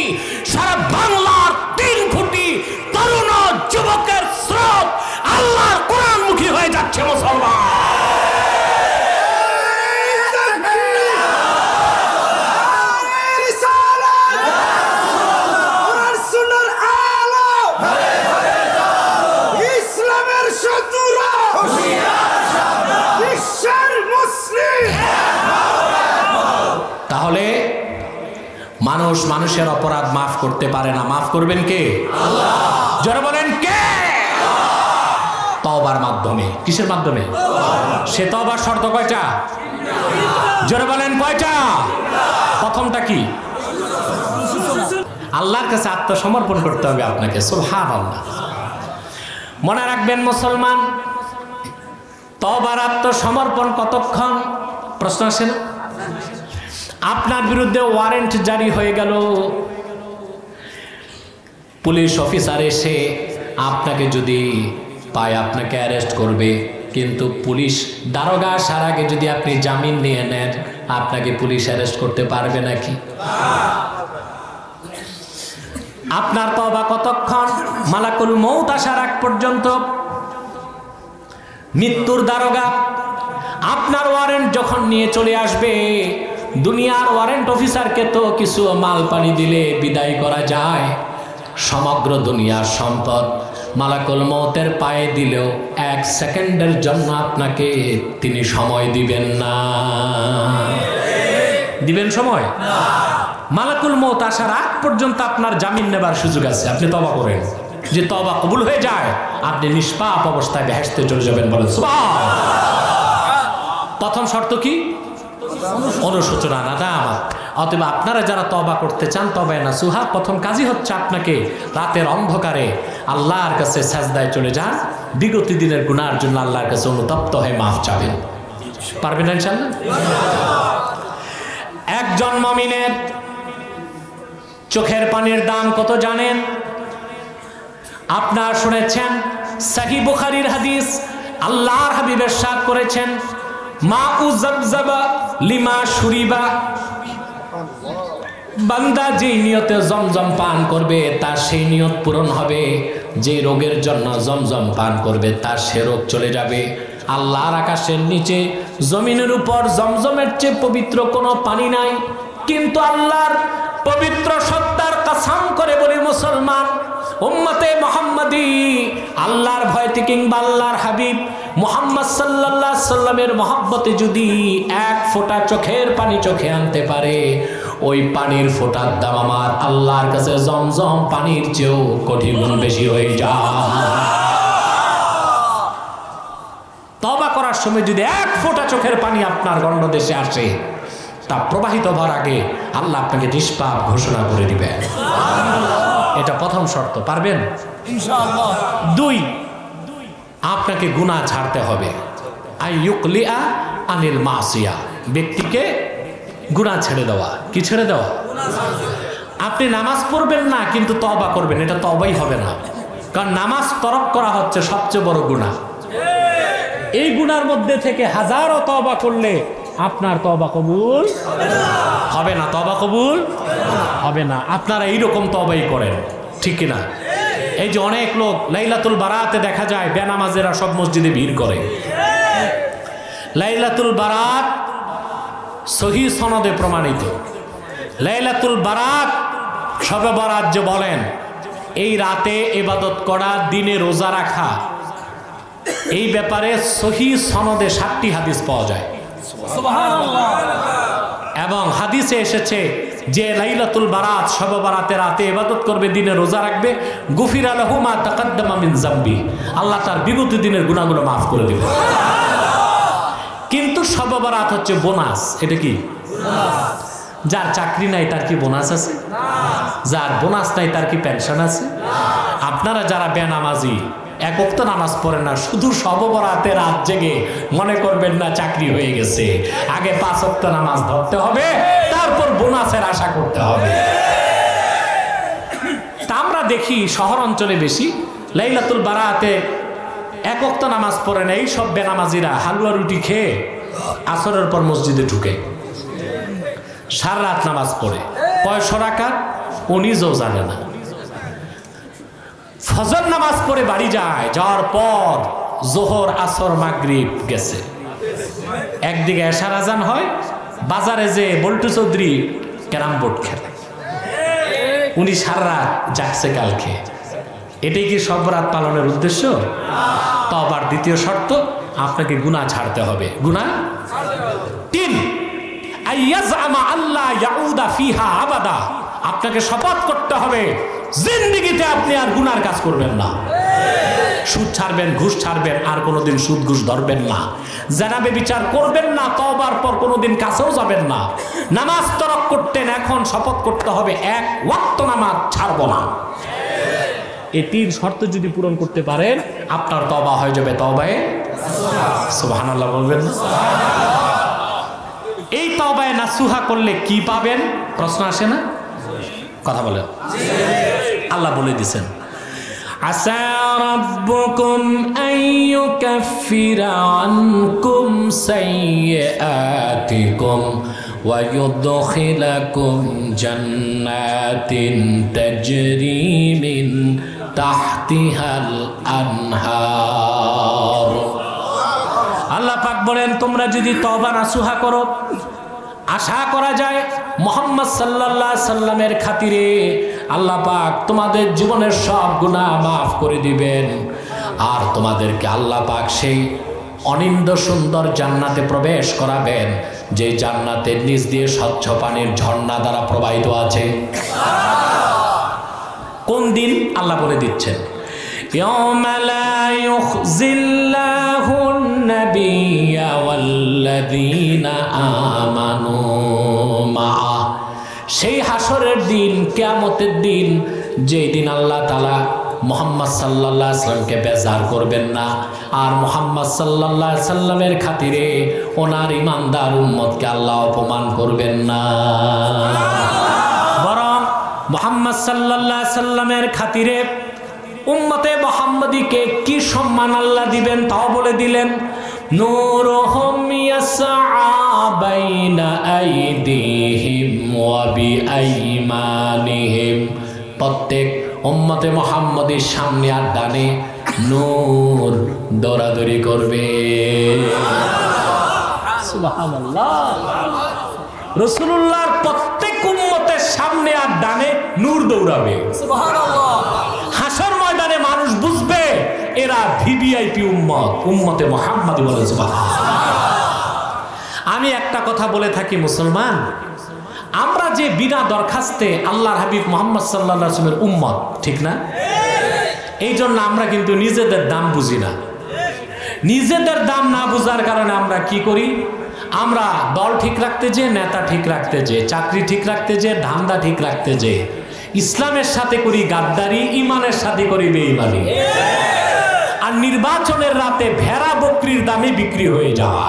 Speaker 1: সারা বাংলার তিন কোটি তরুণ যুবকের স্রোত আল্লাহর কোরআনমুখী হয়ে যাচ্ছে মুসলমান
Speaker 3: ইসলামের শত্রুরা বিশ্বের মুসলিম
Speaker 1: তাহলে মানুষ মানুষের অপরাধ মাফ করতে পারে না। মাফ করবেন কে? জোরে বলেন কে? তবার মাধ্যমে। কিসের মাধ্যমে? সে তবার শর্ত কয়টা? জোরে বলেন কয়টা? প্রথমটা কি? আল্লাহর কাছে আত্মসমর্পণ করতে হবে আপনাকে। সুবহান আল্লাহ মনে রাখবেন মুসলমান তবার আত্মসমর্পণ কতক্ষণ? প্রশ্ন আসে না? আপনার বিরুদ্ধে ওয়ারেন্ট জারি হয়ে গেল। পুলিশ অফিসার এসে আপনাকে যদি পায়, আপনাকে অ্যারেস্ট করবে। কিন্তু পুলিশ দারোগা আসার আগে যদি আপনি জামিন নিয়ে নেন, আপনাকে পুলিশ অ্যারেস্ট করতে পারবে নাকি? আপনার তবা কতক্ষণ? মালাকুল মৌত আসার আগ পর্যন্ত মৃত্যুর দারোগা আপনার ওয়ারেন্ট যখন নিয়ে চলে আসবে দুনিয়ার ওয়ারেন্ট অফিসারকে তো কিছু মাল পানি দিলে বিদায় করা যায়। সমগ্র দুনিয়ার সম্পদ মালাকুল মৌতের পায়ে দিলেও এক সেকেন্ডের জন্য আপনাকে তিনি সময় দিবেন না। দিবেন সময়? মালাকুল মত আসার আগ পর্যন্ত আপনার জামিন নেবার সুযোগ আছে। আপনি তবা করেন। যে তবা কবুল হয়ে যায় আপনি নিষ্পাপ অবস্থায় বেহেস্তে চলে যাবেন বলেন প্রথম শর্ত কি? অনুশোচনা না দাম অতএব আপনারা যারা তবা করতে চান তবে না সুহা প্রথম কাজই হচ্ছে আপনাকে রাতের অন্ধকারে আল্লাহর কাছে সাজদায় চলে যান। বিগত দিনের গুনার জন্য আল্লাহর কাছে অনুতপ্ত হয়ে মাফ চাবেন। পারবেন না ইনশাল্লাহ একজন মমিনের চোখের পানির দাম কত জানেন? আপনার শুনেছেন সাহি বুখারির হাদিস, আল্লাহর হাবিবের সাথ করেছেন। মা লিমা বান্দা যেই নিয়তে জমজম পান করবে, তার সেই নিয়ত পূরণ হবে। যে রোগের জন্য জমজম পান করবে, তার সে রোগ চলে যাবে। আল্লাহর আকাশের নিচে, জমিনের উপর জমজমের চেয়ে পবিত্র কোনো পানি নাই। কিন্তু আল্লাহর পবিত্র সত্তার কাসাম করে বলি মুসলমান, উম্মতে মোহাম্মদী, আল্লাহর ভয়তে কিংবা আল্লাহর হাবিব মোহাম্মদ সাল্লাল্লাহ সাল্লামের মহাব্বতে যদি এক ফোঁটা চোখের পানি চোখে আনতে পারে ওই পানির ফোঁটার দাম আমার আল্লাহর কাছে জমজম পানির চেয়েও কঠিন বেশি হয়ে যায়। তবা করার সময় যদি এক ফোঁটা চোখের পানি আপনার গণ্ডদেশে আসে তা প্রবাহিত হওয়ার আগে আল্লাহ আপনাকে নিষ্পাপ ঘোষণা করে দিবেন। এটা প্রথম শর্ত পারবেন? দুই আপনাকে গুণা ছাড়তে হবে। আই ইউকলিয়া আনিল মাসিয়া। ব্যক্তিকে গুণা ছেড়ে দেওয়া। কি ছেড়ে দেওয়া? আপনি নামাজ পড়বেন না, কিন্তু তবা করবেন। এটা তবাই হবে না। কারণ নামাজ তরক করা হচ্ছে সবচেয়ে বড় গুণা
Speaker 2: এই গুনার মধ্যে থেকে হাজারো তবা করলে আপনার তবা কবুল
Speaker 1: হবে না। তবা কবুল
Speaker 2: হবে না।
Speaker 1: আপনারা এইরকম তবাই করেন। ঠিক কিনা? এই যে অনেক লোক লাইলাতুল বারাতে দেখা যায়, বেনামাজেরা সব মসজিদে ভিড় করে। লাইলাতুল বারাত সহি সনদে প্রমাণিত। লাইলাতুল বারাত সবে বারাত যে বলেন, এই রাতে এবাদত করা, দিনে রোজা রাখা, এই ব্যাপারে সহি সনদে সাতটি হাদিস পাওয়া যায়। এবং হাদিসে এসেছে যে লাইলাতুল বারাত সব বারাতে রাতে ইবাদত করবে, দিনে রোজা রাখবে। গুফির আলহুমা তাকাদ্দামা মিন জাম্বি। আল্লাহ তার বিগত দিনের গুণাগুলো মাফ করে দিবে। কিন্তু সব বারাত হচ্ছে বোনাস। এটা কি? যার চাকরি নাই, তার কি বোনাস আছে? যার বোনাস নাই, তার কি পেনশন আছে? আপনারা যারা বেনামাজি এক অক্ত নামাজ পড়ে না, শুধু সববরাতে রাত জেগে মনে করবেন না চাকরি হয়ে গেছে। আগে পাঁচ অক্ত নামাজ ধরতে হবে, তারপর বোনাসের আশা করতে হবে। তা আমরা দেখি শহর অঞ্চলে বেশি, লাইলাতুল বারাতে এক অক্ত নামাজ পড়ে না এই সব বেনামাজিরা হালুয়া রুটি খেয়ে আসরের পর মসজিদে ঢুকে। সারা রাত নামাজ পড়ে রাকাত? ও নিজেও জানে না। ফজর নামাজ পড়ে বাড়ি যায়, যাওয়ার পর জোহর, আসর, মাগরিব গেছে। একদিকে এশার আজান হয়, বাজারে যে বল্টু চৌধুরী ক্যারাম বোর্ড খেলে। উনি সারা রাত জাগছে কালকে। এটাই কি সব রাত পালনের উদ্দেশ্য? তো আবার দ্বিতীয় শর্ত, আপনাকে গুনাহ ছাড়তে হবে। গুনাহ? তিন আল্লাহ আবাদা। আপনাকে শপথ করতে হবে। জিন্দিগিতে আপনি আর গুনার কাজ করবেন না। সুদ ছাড়বেন, ঘুষ ছাড়বেন, আর কোনোদিন সুদ ঘুষ ধরবেন না। জানাবে বিচার করবেন না তবার পর কোনোদিন কাছেও যাবেন না। নামাজ তরক করতেন, এখন শপথ করতে হবে, এক ওয়াক্ত নামাজ ছাড়বো না।
Speaker 2: এই তিন শর্ত যদি পূরণ করতে পারেন,
Speaker 1: আপনার তবা হয়ে যাবে। তবায় সুবহানাল্লাহ বলবেন এই তবায় নাসুহা করলে কি পাবেন? প্রশ্ন আসে না? কথা বলেন। আল্লাহ বলে দিছেন عسى ربكم أن يكفر عنكم سيئاتكم ويدخلكم جنات تجري من تحتها الأنهار আল্লাহ পাক বলেন তোমরা যদি তবা নাসুহা করো আশা করা যায় মোহাম্মদ সাল্লাল্লাহ সাল্লামের খাতিরে আল্লাহ পাক তোমাদের জীবনের সব গুনাহ মাফ করে দিবেন আর তোমাদেরকে আল্লাহ পাক সেই অনিন্দ সুন্দর জান্নাতে প্রবেশ করাবেন যে জান্নাতের নিচ দিয়ে স্বচ্ছ পানির ঝর্ণা দ্বারা প্রবাহিত আছে কোন দিন আল্লাহ বলে দিচ্ছেন يوم لا يخزي الله النبي والذين آمنوا معه সেই হাসরের দিন কেয়ামতের দিন যেই দিন আল্লাহ তালা মোহাম্মদ সাল্লাহ সাল্লামকে বেজার করবেন না আর মোহাম্মদ সাল্লাহ সাল্লামের খাতিরে ওনার ইমানদার উম্মতকে আল্লাহ অপমান করবেন না বরং মোহাম্মদ সাল্লাহ সাল্লামের খাতিরে উম্মতে মোহাম্মদীকে কি সম্মান আল্লাহ দিবেন তাও বলে দিলেন ইয়াসআ বাইনা আইদিহিম ওয়া বিআইমানিহিম প্রত্যেক উম্মতে মোহাম্মদের সামনে আর ডানে নূর দৌড়াদৌড়ি করবে। রসুল্লাহর প্রত্যেক উম্মতের সামনে আর ডানে নূর দৌড়াবে। হাসর ময়দানে মানুষ বুঝবে এরা ভিভিআই ভিআইপি উম্মত উম্মতে আমি একটা কথা বলে থাকি, মুসলমান। আমরা যে বিনা দরখাস্তে আল্লাহর হাবিব মোহাম্মদ সাল্লাহ আসলামের উম্মত, ঠিক না? এই জন্য আমরা কিন্তু নিজেদের দাম বুঝি না। নিজেদের দাম না বুঝার কারণে আমরা কি করি? আমরা দল ঠিক রাখতে যে, নেতা ঠিক রাখতে যে, চাকরি ঠিক রাখতে যে, ধান্দা ঠিক রাখতে যে, ইসলামের সাথে করি গাদ্দারি ইমানের সাথে করি বেঈমানি। আর নির্বাচনের রাতে ভেড়া বকরির দামে বিক্রি হয়ে যাওয়া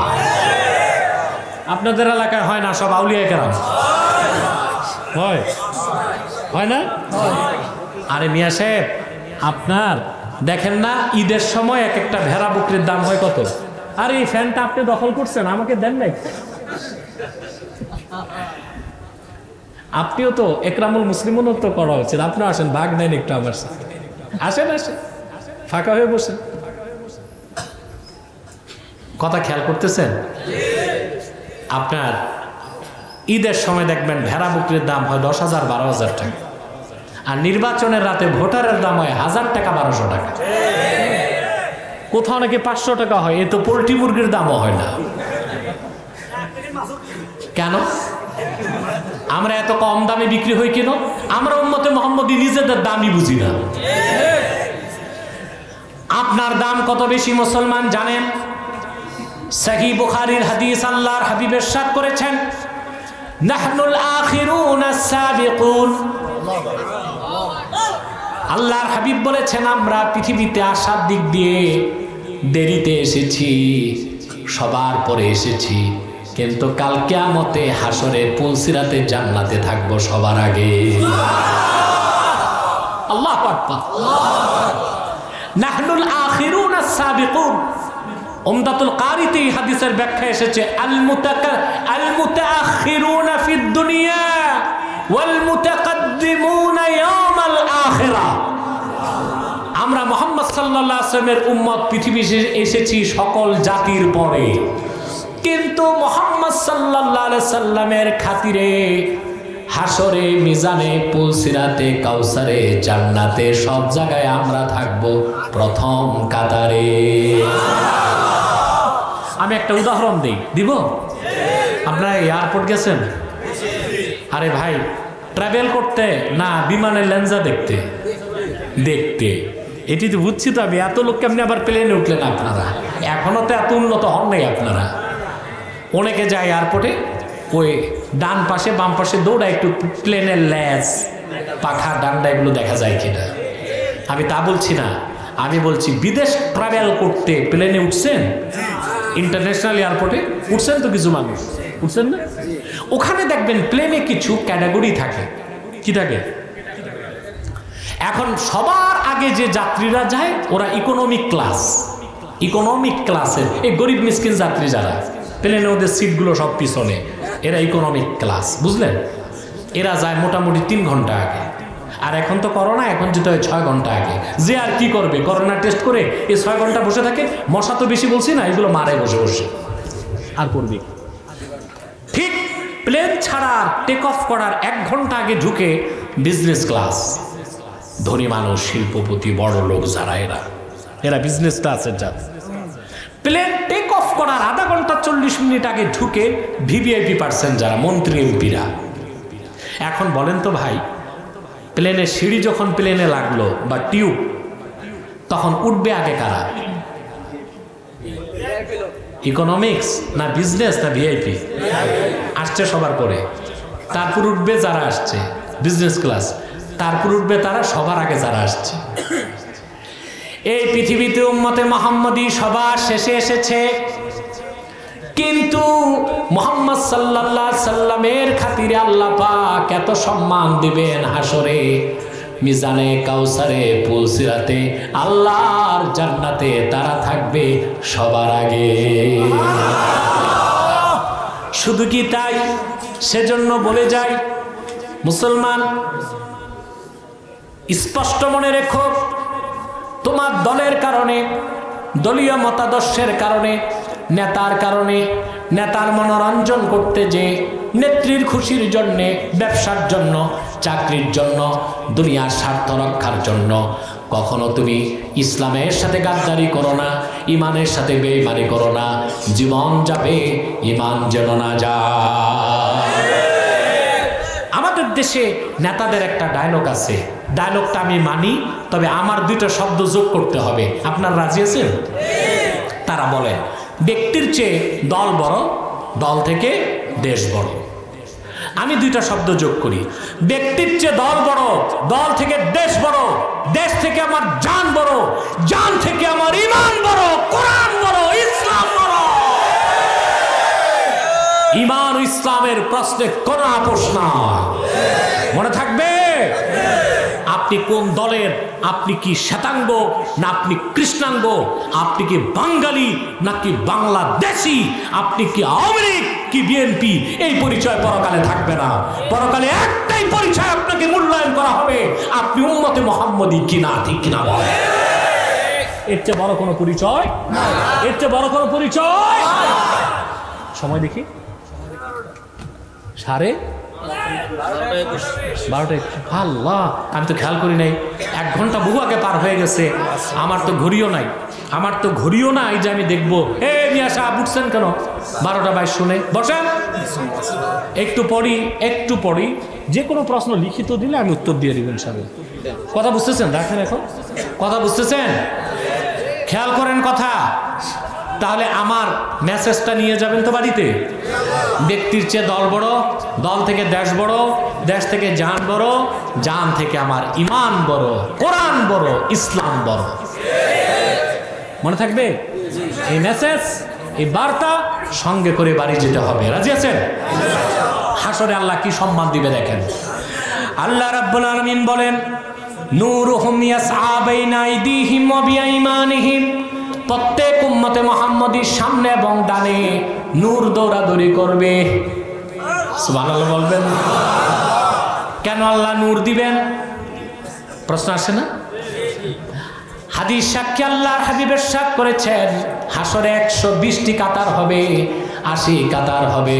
Speaker 1: আপনাদের এলাকায় হয় না, সব আউলিয়া কেরাম। হয়। হয় না? আরে মিয়া সাহেব, আপনার, দেখেন না, ঈদের সময় এক একটা ভেড়া বকরির দাম হয় কত? আরে, এই ফ্যানটা আপনি দখল করছেন, আমাকে দেন নাই। আপনিও তো একরামুল মুসলিমও তো করা উচিত। আপনিও আসেন ভাগ নেন একটু আমার সাথে। আসেন আসেন। ফাঁকা হয়ে বসেন। কথা খেয়াল করতেছেন? আপনার ঈদের সময় দেখবেন ভেড়া বকরির দাম হয় দশ হাজার, বারো হাজার টাকা। আর নির্বাচনের রাতে ভোটারের দাম হয় হাজার টাকা, বারোশো টাকা। কোথাও নাকি পাঁচশো টাকা হয়, এ তো পোলট্রি মুরগির দামও হয় না। কেন? আমরা এত কম দামে বিক্রি হই কেন? আমরা উন্মতে মোহাম্মদী নিজেদের দামই বুঝি না। আপনার দাম কত বেশি মুসলমান জানেন? সাহি বুখারীর হাদিস আল্লাহর হাবিবের সাথ করেছেন, নাহনুল আখিরুন সাবিকুন। আল্লাহর হাবিব বলেছেন, আমরা পৃথিবীতে আসার দিক দিয়ে দেরিতে এসেছি, সবার পরে এসেছি। কিন্তু কাল কেয়ামতে হাসরে পুলসিরাতে জান্নাতে থাকব সবার আগে। আল্লাহ আকবার। নাহনুল আখিরুন সাবিকুন। উমদাতুল কারিতে হাদিসের ব্যাখ্যা এসেছে আল মুতাকা আল মুতাআখিরুনা ফিদ দুনিয়া ওয়াল মুতাকাদ্দিমুনা ইয়াউমাল আখিরা। আমরা মোহাম্মদ সাল্লাল্লাহু আলাইহি ওয়াসাল্লামের উম্মত পৃথিবীতে এসেছি সকল জাতির পরে। কিন্তু মোহাম্মদ সাল্লাল্লাহু সাল্লামের খাতিরে হাসরে মিজানে, পুলসিরাতে, কাউসারে, জান্নাতে সব জায়গায় আমরা থাকব প্রথম কাতারে। আমি একটা উদাহরণ দিই। দিব? আপনারা এয়ারপোর্ট গেছেন? আরে ভাই ট্রাভেল করতে না, বিমানের লেন্সা দেখতে। দেখতে। এটি তো বুঝছি তো আমি, এত লোক কেমনি আবার প্লেনে উঠলেন আপনারা? এখনও তো এত উন্নত হন নাই আপনারা। অনেকে যায় এয়ারপোর্টে ওই ডান পাশে, বাম পাশে দৌড়া একটু প্লেনের ল্যাস পাখা, ডান্ডা এগুলো দেখা যায় কিনা। আমি তা বলছি না। আমি বলছি, বিদেশ ট্রাভেল করতে প্লেনে উঠছেন? ইন্টারন্যাশনাল এয়ারপোর্টে উঠছেন তো কিছু মানুষ? উঠছেন না? ওখানে দেখবেন প্লেনে কিছু ক্যাটাগরি থাকে। কি থাকে? এখন সবার আগে যে যাত্রীরা যায়, ওরা ইকোনমিক ক্লাস ইকোনমিক ক্লাসের এই গরিব মিসকিন যাত্রী যারা প্লেনে ওদের সিটগুলো সব পিছনে, এরা ইকোনমিক ক্লাস বুঝলেন? এরা যায় মোটামুটি তিন ঘণ্টা আগে। আর এখন তো করোনা এখন যেতে হয় ছয় ঘণ্টা আগে। যে আর কি করবে? করোনা টেস্ট করে এই ছয় ঘণ্টা বসে থাকে মশা তো বেশি বলছি না এগুলো মারে বসে বসে। আর করবে? ঠিক প্লেন ছাড়া টেক অফ করার এক ঘণ্টা আগে ঢুকে বিজনেস ক্লাস ধনী মানুষ শিল্পপতি বড় লোক যারা এরা। এরা বিজনেস ক্লাসের যাত্রী প্লেন টেক অফ করার আধা ঘণ্টা চল্লিশ মিনিট আগে ঢুকে ভিভিআইপি পার্সেন যারা মন্ত্রী এমপিরা এখন বলেন তো ভাই প্লেনের সিঁড়ি যখন প্লেনে লাগল বা টিউব, তখন উঠবে আগে কারা? ইকোনমিক্স না বিজনেস না ভিআইপি আসছে সবার পরে। তারপর উঠবে যারা আসছে বিজনেস ক্লাস তারপর উঠবে তারা সবার আগে যারা আসছে। এই পৃথিবীতে উম্মতে মোহাম্মদী সবার শেষে এসেছে। কিন্তু মোহাম্মদ সাল্লাল্লাহ সাল্লামের খাতিরে আল্লাহ পাক এত সম্মান দিবেন হাসরে মিজানে কাউসারে, পুলসিরাতে, আল্লাহর জান্নাতে তারা থাকবে সবার আগে। শুধু কি তাই? সেজন্য বলে যাই, মুসলমান, স্পষ্ট মনে রেখো, তোমার দলের কারণে, দলীয় মতাদর্শের কারণে নেতার কারণে নেতার মনোরঞ্জন করতে যে নেত্রীর খুশির জন্যে ব্যবসার জন্য চাকরির জন্য দুনিয়ার স্বার্থ রক্ষার জন্য। কখনো তুমি ইসলামের সাথে গাদ্দারি করো না ইমানের সাথে বেইমানি করো না। জীবন যাবে ইমান যেন না যা আমাদের দেশে নেতাদের একটা ডায়লগ আছে। ডায়লগটা আমি মানি তবে আমার দুইটা শব্দ যোগ করতে হবে। আপনার রাজি আছেন? তারা বলেন ব্যক্তির চেয়ে দল বড়, দল থেকে দেশ বড়। আমি দুইটা শব্দ যোগ করি। ব্যক্তির চেয়ে দল বড়, দল থেকে দেশ বড়, দেশ থেকে আমার জান বড়, জান থেকে আমার ইমান বড়, কোরআন বড়, ইসলাম বড়। ইমান ইসলামের প্রশ্নে কোনো আপোষ না মনে থাকবে? আপনি কোন দলের? আপনি কি শ্বেতাঙ্গ না আপনি কৃষ্ণাঙ্গ? আপনি কি বাঙালি নাকি বাংলাদেশি? আপনি কি আওয়ামী লীগ কি বিএনপি? এই পরিচয় পরকালে থাকবে না। পরকালে একটাই পরিচয় আপনাকে মূল্যায়ন করা হবে। আপনি উম্মতে মোহাম্মদী কিনা, ঠিক কিনা বলেন?
Speaker 2: এর চেয়ে বড় কোনো পরিচয়? এর চেয়ে বড় কোনো পরিচয়? সময় দেখি। সাড়ে
Speaker 1: আল্লাহ, আমি তো খেয়াল করি নাই। এক ঘণ্টা বহু আগে পার হয়ে গেছে। আমার তো ঘড়িও নাই। আমার তো ঘড়িও নাই যে আমি দেখব। এ, মিয়া সাহেব, উঠছেন কেন? বারোটা বাইশ শুনে। বসেন। একটু পড়ি একটু পড়ি।
Speaker 2: যে কোনো প্রশ্ন লিখিত দিলে আমি উত্তর দিয়ে দিবেন সাহেব
Speaker 1: কথা বুঝতেছেন? দেখেন এখন। কথা বুঝতেছেন? খেয়াল করেন কথা। তাহলে আমার মেসেজটা নিয়ে যাবেন তো বাড়িতে? ব্যক্তির চেয়ে দল বড়, দল থেকে দেশ বড়, দেশ থেকে জান বড় জান থেকে আমার ইমান বড়, কোরআন বড়, ইসলাম বড়।
Speaker 2: মনে থাকবে?
Speaker 1: এই মেসেজ এই বার্তা সঙ্গে করে বাড়ি যেতে হবে। রাজি আছেন? হাসরে আল্লাহ কি সম্মান দিবে দেখেন। আল্লাহ রাব্বুল আলামিন বলেন, নূরুহুম ইয়াসআ বাইনা আইদিহিম ওয়া বিআইমানিহিম। প্রত্যেক উম্মতে মোহাম্মদীর সামনে এবং ডানে নূর দৌড়াদৌড়ি করবে। বলবেন। কেন আল্লাহ নূর দিবেন? প্রশ্ন আসে না? হাদিস সাক্ষী আল্লাহর হাবিবের সাক করেছেন হাসরে একশো বিশটি কাতার হবে, আশি কাতার হবে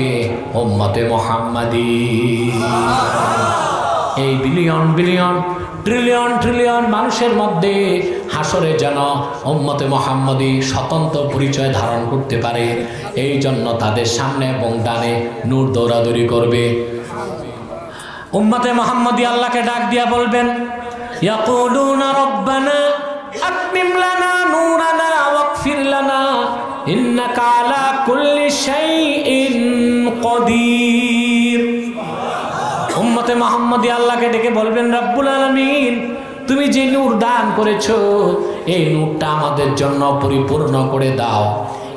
Speaker 1: ওম্মতে মোহাম্মদি। এই বিলিয়ন বিলিয়ন ট্রিলিয়ন ট্রিলিয়ন মানুষের মধ্যে হাসরে যেন ওম্মতে মোহাম্মদি স্বতন্ত্র পরিচয় ধারণ করতে পারে। এই জন্য তাদের সামনে এবং ডানে নূর দৌড়াদৌড়ি করবে। উম্মতে মোহাম্মদী আল্লাহকে ডাক দিয়া বলবেন, ইয়াকুলুনা রব্বানা কুল্লি শাইইন কদির। উম্মতে মোহাম্মদী আল্লাহকে ডেকে বলবেন, রব্বুল আলমিন, তুমি যে নূর দান করেছ, এই নূরটা আমাদের জন্য পরিপূর্ণ করে দাও।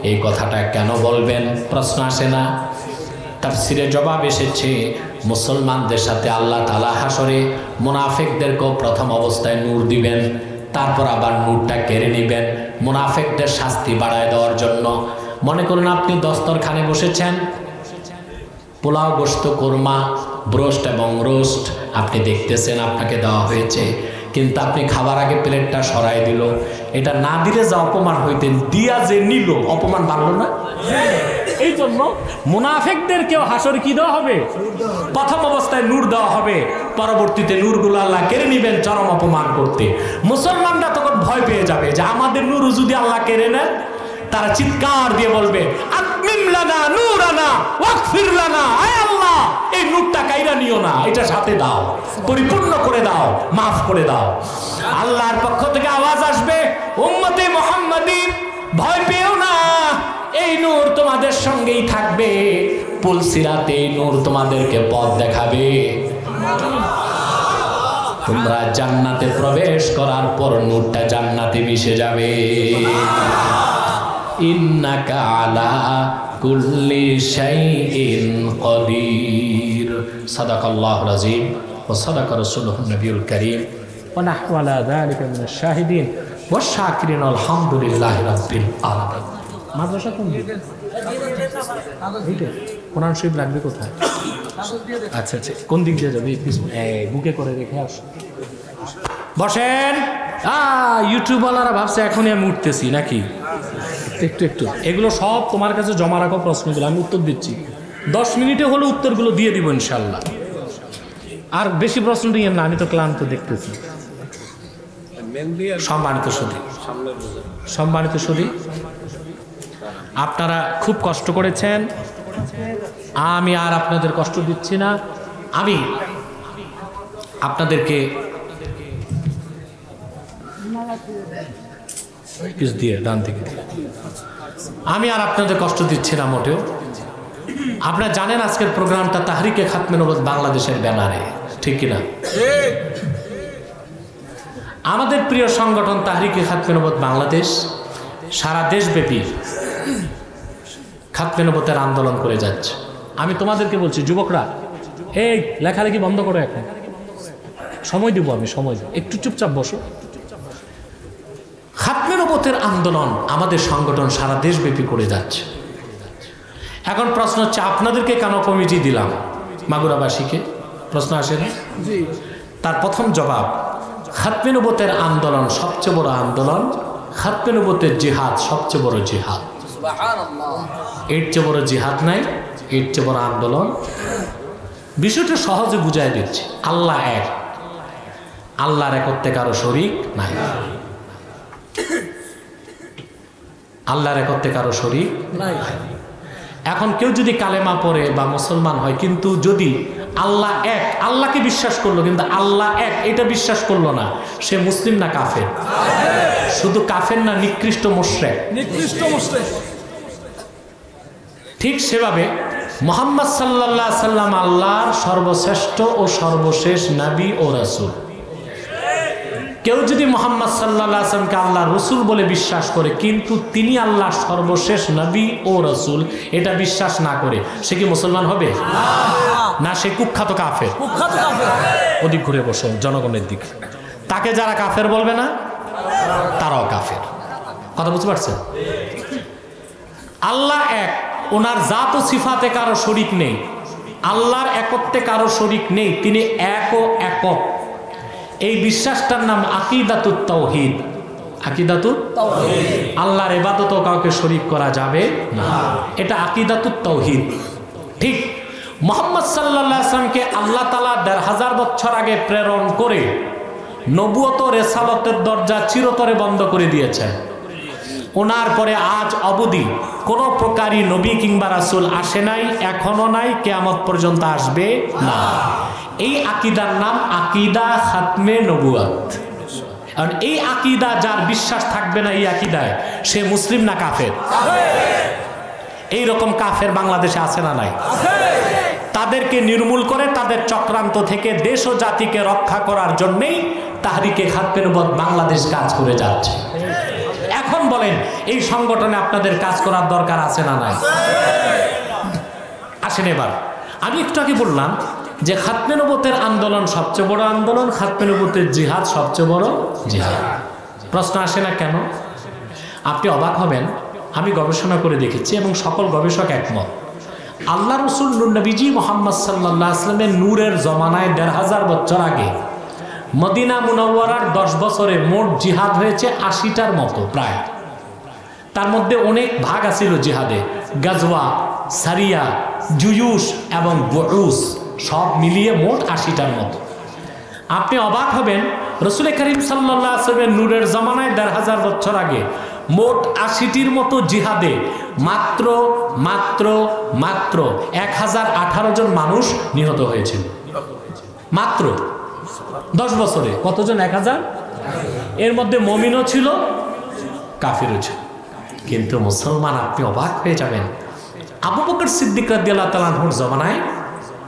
Speaker 1: এই কথাটা কেন বলবেন? প্রশ্ন আসে না। তাফসিরে জবাব এসেছে, মুসলমানদের সাথে আল্লাহ তালা হাসরে, মুনাফেকদেরকেও প্রথম অবস্থায় নূর দিবেন, তারপর আবার নূরটা কেড়ে নেবেন, মুনাফেকদের শাস্তি বাড়ায় দেওয়ার জন্য। মনে করুন, আপনি দস্তরখানে বসেছেন, পোলাও গোস্ত কোরমা ব্রোস্ট এবং রোস্ট আপনি দেখতেছেন, আপনাকে দেওয়া হয়েছে। কিন্তু আপনি খাবার আগে প্লেটটা সরাই দিল। এটা না দিলে যা অপমান হইতেন, দিয়া যে নিল, অপমান বাড়লো না?
Speaker 2: এই জন্য মুনাফেকদেরকেও হাসর কি দেওয়া হবে?
Speaker 1: প্রথম অবস্থায় নূর দেওয়া হবে। পরবর্তীতে নূরগুলো আল্লাহ কেড়ে নিবেন, চরম অপমান করতে। মুসলমানরা তখন ভয় পেয়ে যাবে যে আমাদের নূর যদি আল্লাহ কেড়ে নেন তারা চিৎকার দিয়ে বলবে আতমিম লানা নূরানা ওয়াগফির লানা আয় আল্লাহ, এই নূরটা কাইরা নিও না, এটা সাথে দাও, পরিপূর্ণ করে দাও করে দাও। আল্লাহর পক্ষ থেকে আওয়াজ আসবে, উম্মতে মুহাম্মাদি, ভয় পেও না, এই নূর তোমাদের সঙ্গেই থাকবে। পুলসিরাতে এই নূর তোমাদেরকে পথ দেখাবে। তোমরা জান্নাতে প্রবেশ করার পর নূরটা জান্নাতে মিশে যাবে।
Speaker 2: শাহিদিন। কোন লাগবে কোথায়? আচ্ছা, আচ্ছা কোন দিক দিয়ে যাবে? বুকে করে রেখে আস।
Speaker 1: বসেন। ইউটিউব ইউটিউবওয়ালারা ভাবছে এখনই আমি উঠতেছি, নাকি?
Speaker 2: একটু একটু। এগুলো সব তোমার কাছে জমা রাখো প্রশ্নগুলো আমি উত্তর দিচ্ছি। দশ মিনিটে হলে উত্তরগুলো দিয়ে দিব ইনশাল্লাহ। আর বেশি প্রশ্ন নিয়ে না আমি তো ক্লান্ত দেখতেছি।
Speaker 1: সম্মানিত সুদী। সম্মানিত সুদী আপনারা খুব কষ্ট করেছেন। আমি আর আপনাদের কষ্ট দিচ্ছি না। আমি আপনাদেরকে দিয়ে ডান থেকে দিয়ে। আমি আর আপনাদের কষ্ট দিচ্ছি না মোটেও। আপনারা জানেন আজকের প্রোগ্রামটা তাহরিকে খাতমে নবদ বাংলাদেশের ব্যানারে, ঠিক কিনা? আমাদের প্রিয় সংগঠন তাহরিকে খাতমে নবদ বাংলাদেশ, সারা দেশব্যাপী খাতমে নবতের আন্দোলন করে যাচ্ছে। আমি তোমাদেরকে বলছি, যুবকরা, এই লেখালেখি বন্ধ করো এখন। সময় দিব আমি, সময় দিব। একটু চুপচাপ বসো। খাতমে নবতের আন্দোলন আমাদের সংগঠন সারা দেশব্যাপী করে যাচ্ছে। এখন প্রশ্ন হচ্ছে আপনাদেরকে কেন কমিটি দিলাম মাগুরাবাসীকে? প্রশ্ন আসে না? তার প্রথম জবাব খাতমে নবতের আন্দোলন সবচেয়ে বড় আন্দোলন খাতমে নবতের জিহাদ সবচেয়ে বড় জিহাদ। এর চেয়ে বড় জিহাদ নাই এর চেয়ে বড় আন্দোলন। বিষয়টা সহজে বুঝাই দিচ্ছে আল্লাহ এক আল্লাহর একত্রে কারও শরিক নাই। আল্লাহর একত্রে কারও শরিক নাই এখন কেউ যদি কালেমা পড়ে বা মুসলমান হয় কিন্তু যদি আল্লাহ এক আল্লাহকে বিশ্বাস করল কিন্তু আল্লাহ এক এটা বিশ্বাস করল না সে মুসলিম না কাফের? শুধু কাফের না নিকৃষ্ট মোশরেক।
Speaker 4: নিকৃষ্ট মুসলিম
Speaker 1: ঠিক সেভাবে মোহাম্মদ সাল্লাহ সাল্লাম আল্লাহর সর্বশ্রেষ্ঠ ও সর্বশেষ নাবী ও রাসুল। কেউ যদি মোহাম্মদ সাল্লাহ আসলামকে আল্লাহ রসুল বলে বিশ্বাস করে কিন্তু তিনি আল্লাহ সর্বশেষ নবী ও রসুল এটা বিশ্বাস না করে সে কি মুসলমান হবে? না সে কুখ্যাত কাফের। ওদিক ঘুরে বসো জনগণের দিকে। তাকে যারা কাফের বলবে না তারাও কাফের। কথা বুঝতে পারছেন? আল্লাহ এক ওনার জাত ও সিফাতে কারও শরিক নেই। আল্লাহর একত্বে কারও শরিক নেই তিনি এক ও একক। এই বিশ্বাসটার নাম আকিদাতুত তৌহিদ আকিদাতুত? আল্লাহর এবাদত কাউকে শরিক করা যাবে না। এটা আকিদাতুত তৌহিদ ঠিক মোহাম্মদ সাল্লাহামকে আল্লাহ তালা দেড় হাজার বছর আগে প্রেরণ করে নবুয়ত রেসালতের দরজা চিরতরে বন্ধ করে দিয়েছেন। ওনার পরে আজ অবধি কোনো প্রকারই নবী কিংবা রাসুল আসে নাই, এখনও নাই, কেয়ামত পর্যন্ত আসবে না। এই আকিদার নাম আকিদা খাতমে নবুয়াত। কারণ এই আকিদা যার বিশ্বাস থাকবে না এই আকিদায়, সে মুসলিম না কাফের? এই রকম কাফের বাংলাদেশে আছে না নাই? তাদেরকে নির্মূল করে তাদের চক্রান্ত থেকে দেশ ও জাতিকে রক্ষা করার জন্যেই তাহারিকে খাতমের বাংলাদেশ কাজ করে যাচ্ছে। এখন বলেন, এই সংগঠনে আপনাদের কাজ করার দরকার আছে না নাই? আসেন এবার। আমি একটু আগে বললাম যে খাতমে নবতের আন্দোলন সবচেয়ে বড় আন্দোলন, খাতমে নবতের জিহাদ সবচেয়ে বড় জিহাদ। প্রশ্ন আসে না কেন? আপনি অবাক হবেন, আমি গবেষণা করে দেখেছি এবং সকল গবেষক একমত। আল্লাহ রসুল নবীজি মোহাম্মদ সাল্লাহ আসলামের নূরের জমানায় দেড় হাজার বছর আগে মদিনা মুনওয়ারার দশ বছরে মোট জিহাদ হয়েছে আশিটার মতো প্রায়। তার মধ্যে অনেক ভাগ আছিল জিহাদে। গাজওয়া, সারিয়া, জুয়ুস এবং বরুস সব মিলিয়ে মোট আশিটার মতো। আপনি অবাক হবেন, রসুল করিম সাল্লাহ আসলামের নূরের জমানায় দেড় হাজার বছর আগে মোট আশিটির মতো জিহাদে মাত্র মাত্র মাত্র এক হাজার আঠারো জন মানুষ নিহত হয়েছিল। মাত্র। দশ বছরে। কতজন? এক হাজার? এর মধ্যে মমিনও ছিল, কাফিরও ছিল। কিন্তু মুসলমান, আপনি অবাক হয়ে যাবেন। আবু বকর সিদ্দিক রাদিয়াল্লাহু জমানায়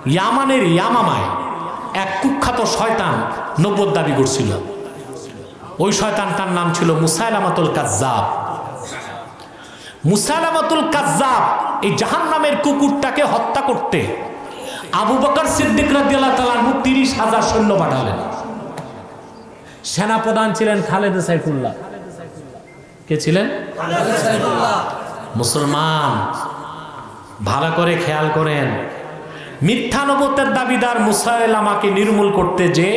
Speaker 1: ইয়ামানের ইয়ামামায় এক কুখ্যাত শয়তান নব্বত দাবি করছিল। ওই শয়তানটার নাম ছিল মুসাইলামাতুল কাজ্জাব। মুসাইলামাতুল কাজ্জাব এই জাহান্নামের কুকুরটাকে হত্যা করতে আবু বকর সিদ্দিক রাদিয়াল্লাহু তাআলা তিরিশ হাজার সৈন্য পাঠালেন। সেনাপ্রধান ছিলেন খালেদ সাইফুল্লাহ। কে ছিলেন? মুসলমান। ভালো করে খেয়াল করেন। মিথ্যা নবতের দাবিদার মুসাইল আমাকে নির্মূল করতে যে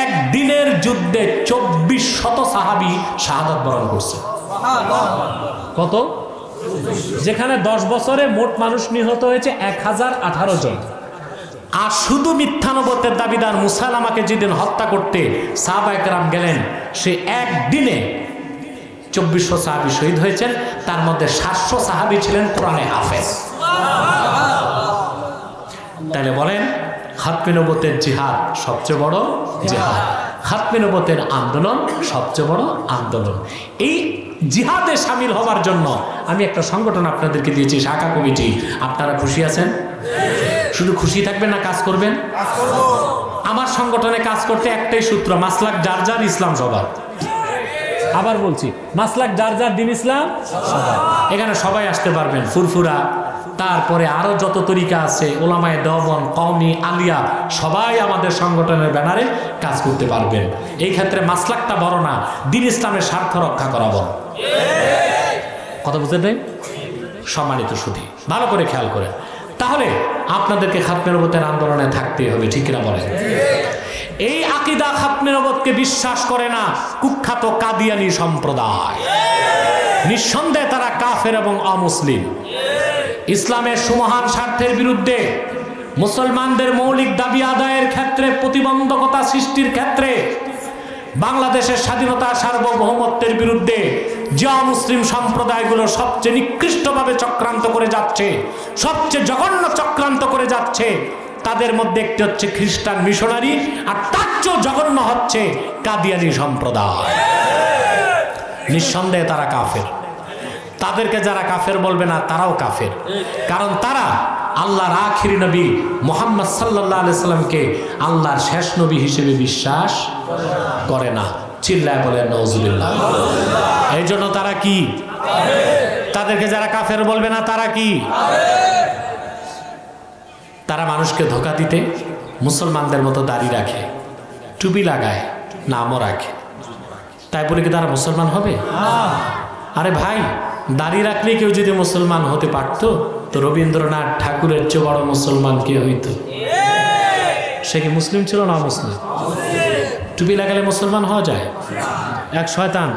Speaker 1: এক দিনের যুদ্ধে চব্বিশ শত সাহাবি শাহাদাত বরণ করছে। কত? যেখানে দশ বছরে মোট মানুষ নিহত হয়েছে এক হাজার আঠারো জন। আর শুধু মিথ্যানবতের দাবিদার মুসালামাকে যেদিন হত্যা করতে সাহবায়করাম গেলেন, সে একদিনে চব্বিশশো সাহাবি শহীদ হয়েছেন। তার মধ্যে সাতশো সাহাবি ছিলেন কোরআনে হাফেজ। তাহলে বলেন খাতমিনবতের জিহাদ সবচেয়ে বড় জিহাদ। খাতমিনবতের আন্দোলন সবচেয়ে বড় আন্দোলন। এই জিহাদে সামিল হওয়ার জন্য আমি একটা সংগঠন আপনাদেরকে দিয়েছি শাখা কমিটি। আপনারা খুশি আছেন? শুধু খুশি থাকবেন না কাজ করবেন? আমার সংগঠনে কাজ করতে একটাই সূত্র মাসলাক যার যার ইসলাম সবার। আবার বলছি মাসলাক যার যার দিন ইসলাম এখানে সবাই আসতে পারবেন ফুরফুরা তারপরে আরও যত তরিকা আছে ওলামায় দবন কওমি আলিয়া সবাই আমাদের সংগঠনের ব্যানারে কাজ করতে পারবেন। এই ক্ষেত্রে মাসলাকটা বড় না দিন ইসলামের স্বার্থ রক্ষা করা বড় কথা বুঝতে দেন সম্মানিত সুধি, ভালো করে খেয়াল করেন। তাহলে আপনাদেরকে খাতমেরবতের আন্দোলনে থাকতে হবে, ঠিক না বলেন? এই আকিদা খাতমেরবতকে বিশ্বাস করে না, কুখ্যাত কাদিয়ানি সম্প্রদায়। নিঃসন্দেহে তারা কাফের এবং অমুসলিম। ইসলামের সুমহান স্বার্থের বিরুদ্ধে মুসলমানদের মৌলিক দাবি আদায়ের ক্ষেত্রে প্রতিবন্ধকতা সৃষ্টির ক্ষেত্রে বাংলাদেশের স্বাধীনতা সার্বভৌমত্বের বিরুদ্ধে যে মুসলিম সম্প্রদায়গুলো সবচেয়ে নিকৃষ্টভাবে চক্রান্ত করে যাচ্ছে, সবচেয়ে জঘন্য চক্রান্ত করে যাচ্ছে, তাদের মধ্যে একটি হচ্ছে খ্রিস্টান মিশনারি আর তার চেয়েও জঘন্য হচ্ছে কাদিয়ানি সম্প্রদায়। নিঃসন্দেহে তারা কাফের। তাদেরকে যারা কাফের বলবে না তারাও কাফের। কারণ তারা আল্লাহর আখিরি নবী মোহাম্মদ সাল্লাহ সাল্লামকে আল্লাহর শেষ নবী হিসেবে বিশ্বাস করে না। চিল্লায় বলে নজরুল্লাহ এই জন্য তারা কি? তাদেরকে যারা কাফের বলবে না তারা কি? তারা মানুষকে ধোকা দিতে মুসলমানদের মতো দাড়ি রাখে টুপি লাগায় নামও রাখে। তাই বলে কি তারা মুসলমান হবে? আরে ভাই দাড়ি রাখলে কেউ যদি মুসলমান হতে পারত, তো রবীন্দ্রনাথ ঠাকুরের চেয়ে বড় মুসলমান কে হইতো? সে কি মুসলিম ছিল না মুসলিম টুপি লাগালে মুসলমান হওয়া যায়? এক শয়তান।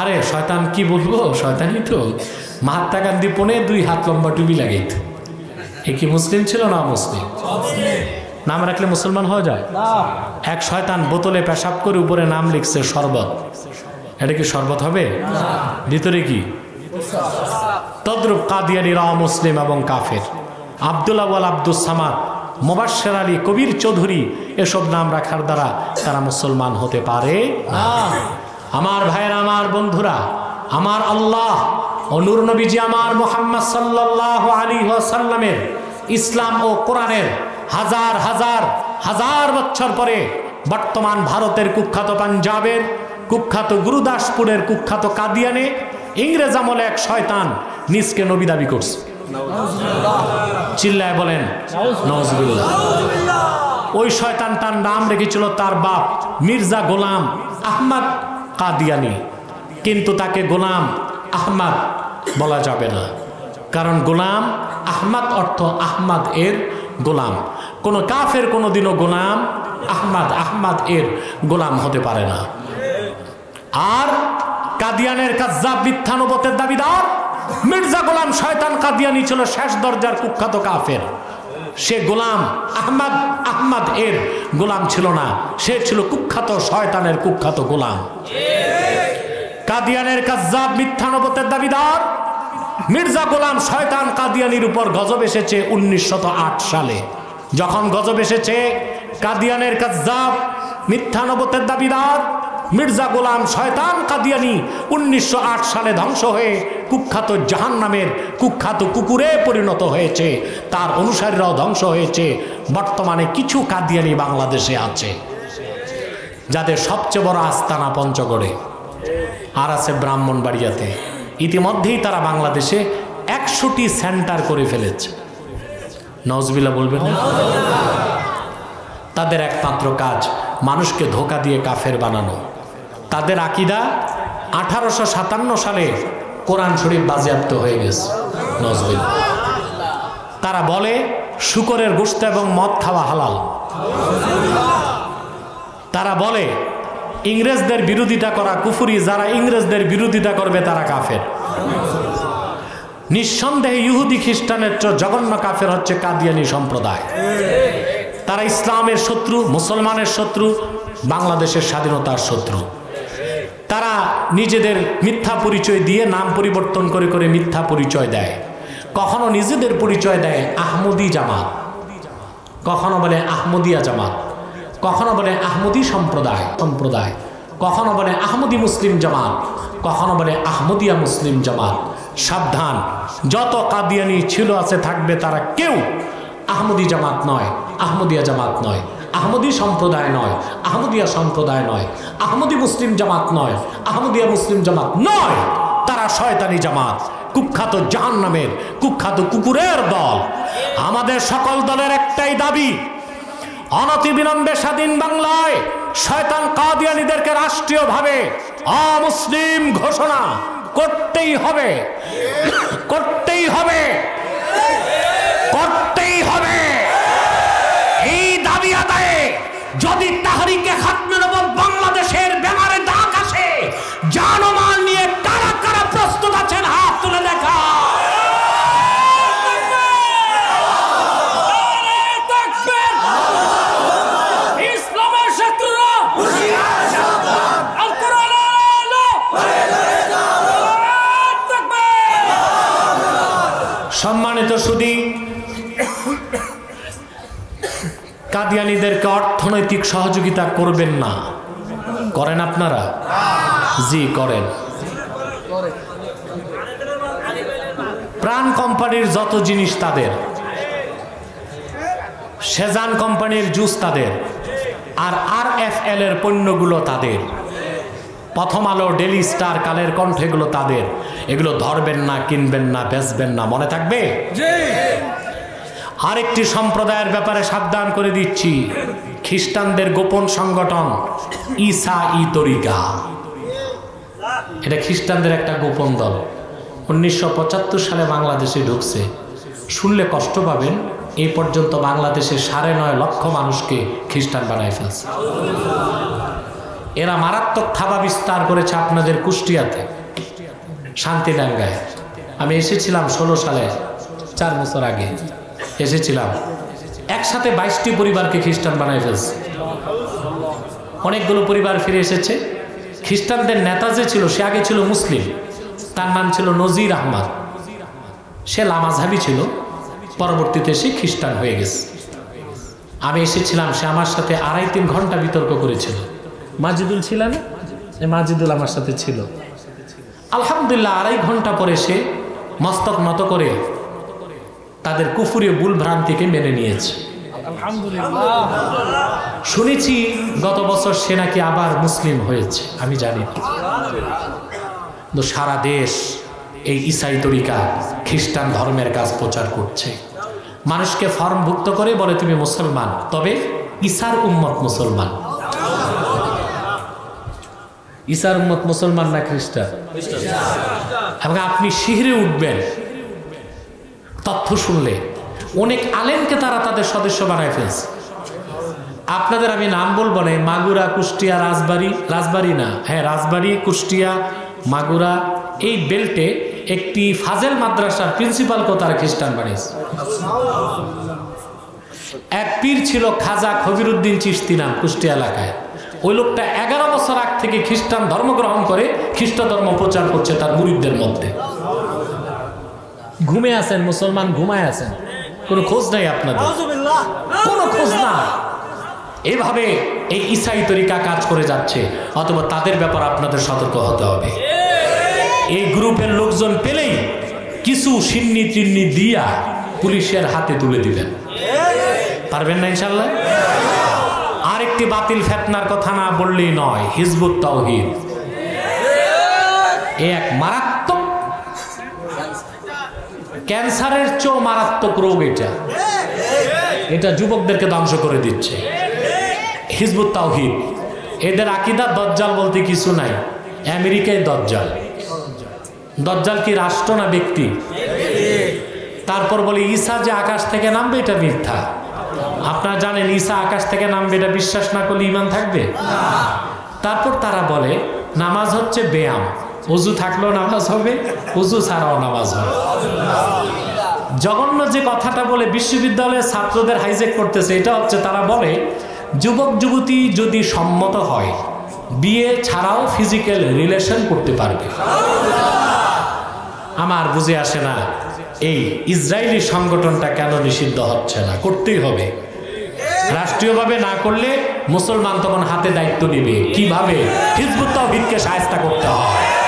Speaker 1: আরে, শয়তান কি বলব? শয়তানই তো। মহাত্মা গান্ধী পনে দুই হাত লম্বা টুপি লাগাইত। এ কি মুসলিম ছিল না মুসলিম নাম রাখলে মুসলমান হওয়া যায়? এক শয়তান বোতলে পেশাব করে উপরে নাম লিখছে শরবত। এটা কি শরবত হবে? ভিতরে কি? তদ্রুপ কাদিয়ানিরা মুসলিম এবং কাফের। আব্দুল আওয়াল আব্দুল সামাদ মোবাশ্বের আলী কবির চৌধুরী এসব নাম রাখার দ্বারা তারা মুসলমান হতে পারে আমার ভাইয়েরা, আমার বন্ধুরা, আমার আল্লাহ অনুর নবীজি আমার মোহাম্মদ সাল্লাহ আলী সাল্লামের ইসলাম ও কোরআনের হাজার হাজার হাজার বছর পরে বর্তমান ভারতের কুখ্যাত পাঞ্জাবের কুখ্যাত গুরুদাসপুরের কুখ্যাত কাদিয়ানে ইংরেজ আমলে এক শয়তান নিজকে নবী দাবি করছে। চিল্লায় বলেন নজরুল্লাহ ওই শয়তান তার নাম রেখেছিল তার বাপ মির্জা গোলাম আহমদ কাদিয়ানি। কিন্তু তাকে গোলাম আহমদ বলা যাবে না। কারণ গোলাম আহমদ অর্থ আহমদ এর গোলাম। কোন কাফের কোনোদিনও গোলাম আহমদ আহমদ এর গোলাম হতে পারে না। আর কাদিয়ানের কাজ্জাব মিথ্যানুবতের দাবিদার। মির্জা গোলাম শয়তান কাদিয়ানি ছিল শেষ দরজার কুখ্যাত কাফের। সে গোলাম আহমদ আহমদ এর গোলাম ছিল না। সে ছিল কুখ্যাত শয়তানের কুখ্যাত গোলাম। কাদিয়ানের কাজ্জাব মিথ্যানুবতের দাবিদার। মির্জা গোলাম শয়তান কাদিয়ানির উপর গজব এসেছে উনিশশো আট সালে। যখন গজব এসেছে, কাদিয়ানের কাজ্জাব মিথ্যানবতের দাবিদার। মির্জা গোলাম শয়তান কাদিয়ানি উনিশশো আট সালে ধ্বংস হয়ে কুখ্যাত জাহান নামের কুখ্যাত কুকুরে পরিণত হয়েছে। তার অনুসারীরাও ধ্বংস হয়েছে। বর্তমানে কিছু কাদিয়ানি বাংলাদেশে আছে, যাদের সবচেয়ে বড় আস্তানা পঞ্চগড়ে, আর আছে ব্রাহ্মণবাড়িয়াতে। ইতিমধ্যেই তারা বাংলাদেশে একশোটি সেন্টার করে ফেলেছে। নজবিলা বলবেন তাদের একমাত্র কাজ, মানুষকে ধোকা দিয়ে কাফের বানানো। তাদের আকিদা আঠারোশো সাতান্ন সালে কোরআন শরীফ বাজেয়াপ্ত হয়ে গেছে, নজরুল। তারা বলে, শুকরের গোস্ত এবং মদ খাওয়া হালাল। তারা বলে, ইংরেজদের বিরোধিতা করা কুফুরি, যারা ইংরেজদের বিরোধিতা করবে তারা কাফের। নিঃসন্দেহে ইহুদি খ্রিস্টানের জঘন্য কাফের হচ্ছে কাদিয়ানি সম্প্রদায়। তারা ইসলামের শত্রু, মুসলমানের শত্রু, বাংলাদেশের স্বাধীনতার শত্রু। তারা নিজেদের মিথ্যা পরিচয় দিয়ে নাম পরিবর্তন করে করে মিথ্যা পরিচয় দেয়। কখনো নিজেদের পরিচয় দেয় আহমদি জামাত। কখনো বলে আহমদিয়া জামাত। কখনো বলে আহমদি সম্প্রদায়। সম্প্রদায়। কখনো বলে আহমদি মুসলিম জামাত। কখনো বলে আহমদিয়া মুসলিম জামাত। সাবধান। যত কাদিয়ানি ছিল আছে থাকবে তারা কেউ আহমদি জামাত নয়, আহমদিয়া জামাত নয়, আহমদি সম্প্রদায় নয় আহমদিয়া সম্প্রদায় নয়, আহমদি মুসলিম জামাত নয়, আহমদিয়া মুসলিম জামাত নয়, তারা শয়তানি জামাত, কুখ্যাত জাহান নামের কুখ্যাত কুকুরের দল। আমাদের সকল দলের একটাই দাবি, অনতিবিলম্বে স্বাধীন বাংলায় শয়তান কাদিয়ানিদেরকে রাষ্ট্রীয়ভাবে অমুসলিম ঘোষণা করতেই হবে করতেই হবে। কাদিয়ানিদেরকে অর্থনৈতিক সহযোগিতা করবেন না। করেন আপনারা? জি, করেন। প্রাণ কোম্পানির যত জিনিস তাদের, সেজান কোম্পানির জুস তাদের, আর আর এফ এল এর পণ্যগুলো তাদের, প্রথম আলো ডেলি স্টার কালের কণ্ঠেগুলো তাদের, এগুলো ধরবেন না, কিনবেন না, বেচবেন না, মনে থাকবে? আরেকটি সম্প্রদায়ের ব্যাপারে সাবধান করে দিচ্ছি। খ্রিস্টানদের গোপন সংগঠন ইসা ই তরিকা এটা খ্রিস্টানদের একটা গোপন দল। উনিশশো পঁচাত্তর সালে বাংলাদেশে ঢুকছে। শুনলে কষ্ট পাবেন এই পর্যন্ত বাংলাদেশে সাড়ে নয় লক্ষ মানুষকে খ্রিস্টান বানায় ফেলছে। এরা মারাত্মক থাবা বিস্তার করেছে আপনাদের কুষ্টিয়াতে, শান্তিডাঙ্গায়। আমি এসেছিলাম ষোলো সালে, চার বছর আগে। এসেছিলাম। একসাথে বাইশটি পরিবারকে খ্রিস্টান বানায় ফেলছে। অনেকগুলো পরিবার ফিরে এসেছে। খ্রিস্টানদের নেতা যে ছিল, সে আগে ছিল মুসলিম। তার নাম ছিল নজির আহমদ। সে লামাঝাবি ছিল। পরবর্তীতে সে খ্রিস্টান হয়ে গেছে। আমি এসেছিলাম, সে আমার সাথে আড়াই তিন ঘণ্টা বিতর্ক করেছিল। মাজিদুল ছিলেন মাজিদুল আমার সাথে ছিল। আলহামদুলিল্লাহ, আড়াই ঘণ্টা পরে সে মস্তক নত করে তাদের কুফুরীয় ভুল ভ্রান্তিকে মেনে নিয়েছে। শুনেছি গত বছর সে নাকি আবার মুসলিম হয়েছে, আমি জানি সারা দেশ এই ইসাই তরিকা খ্রিস্টান ধর্মের কাজ প্রচার করছে। মানুষকে ফর্মভুক্ত করে বলে তুমি মুসলমান, তবে ইসার উম্মত মুসলমান। ইসার উম্মত মুসলমান না খ্রিস্টান? এবং আপনি শিহরে উঠবেন। তথ্য শুনলে। অনেক আলেমকে তারা তাদের সদস্য বানায় ফেলছে। আপনাদের আমি নাম বলব না মাগুরা, কুষ্টিয়া, রাজবাড়ি রাজবাড়ি না হ্যাঁ রাজবাড়ি, কুষ্টিয়া, মাগুরা, এই বেল্টে একটি ফাজেল মাদ্রাসার প্রিন্সিপালকেও তারা খ্রিস্টান বানিয়েছে। এক পীর ছিল খাজা খবিরুদ্দিন চিস্তি নাম কুষ্টিয়া এলাকায়। ওই লোকটা এগারো বছর আগ থেকে খ্রিস্টান ধর্ম গ্রহণ করে খ্রিস্ট ধর্ম প্রচার করছে তার মুরিদদের মধ্যে। ঘুমে আছেন মুসলমান ঘুমায় আছেন। কোনো খোঁজ নাই আপনাদের। কোনো খোঁজ না। এইভাবে এই ইসাই তরিকা কাজ করে যাচ্ছে অথবা তাদের ব্যাপার আপনাদের সতর্ক হতে হবে। এই গ্রুপের লোকজন পেলেই কিছু সিন্নি চিন্নি দিয়া পুলিশের হাতে তুলে দিবেন। পারবেন না ইনশাল্লাহ আরেকটি বাতিল ফেতনার কথা না বললেই নয় হিজবুত তাওহিদ। এ এক মারাত্মক ক্যান্সারের চেয়েও মারাত্মক রোগ এটা। এটা যুবকদেরকে ধ্বংস করে দিচ্ছে। হিজবুত তাওহিদ, এদের আকিদা দজ্জাল বলতে কিছু নাই। আমেরিকায় দজ্জাল। দজ্জাল কি রাষ্ট্র না ব্যক্তি? তারপর বলে, ঈসা যে আকাশ থেকে নামবে, এটা মিথ্যা। আপনারা জানেন, ঈসা আকাশ থেকে নামবে, এটা বিশ্বাস না করলে ইমান থাকবে? তারপর তারা বলে, নামাজ হচ্ছে ব্যায়াম। অজু থাকলেও নামাজ হবে অজু ছাড়াও নামাজ হবে। জঘন্য যে কথাটা বলে বিশ্ববিদ্যালয়ের ছাত্রদের হাইজেক করতেছে, এটা হচ্ছে তারা বলে, যুবক যুবতী যদি সম্মত হয়, বিয়ে ছাড়াও ফিজিক্যাল রিলেশন করতে পারবে। আমার বুঝে আসে না, এই ইসরায়েলি সংগঠনটা কেন নিষিদ্ধ হচ্ছে না? করতেই হবে। রাষ্ট্রীয়ভাবে না করলে মুসলমান তখন হাতে দায়িত্ব নেবে। কীভাবে? হিজবুত তাওহীদকে সাহায্য করতে হয়।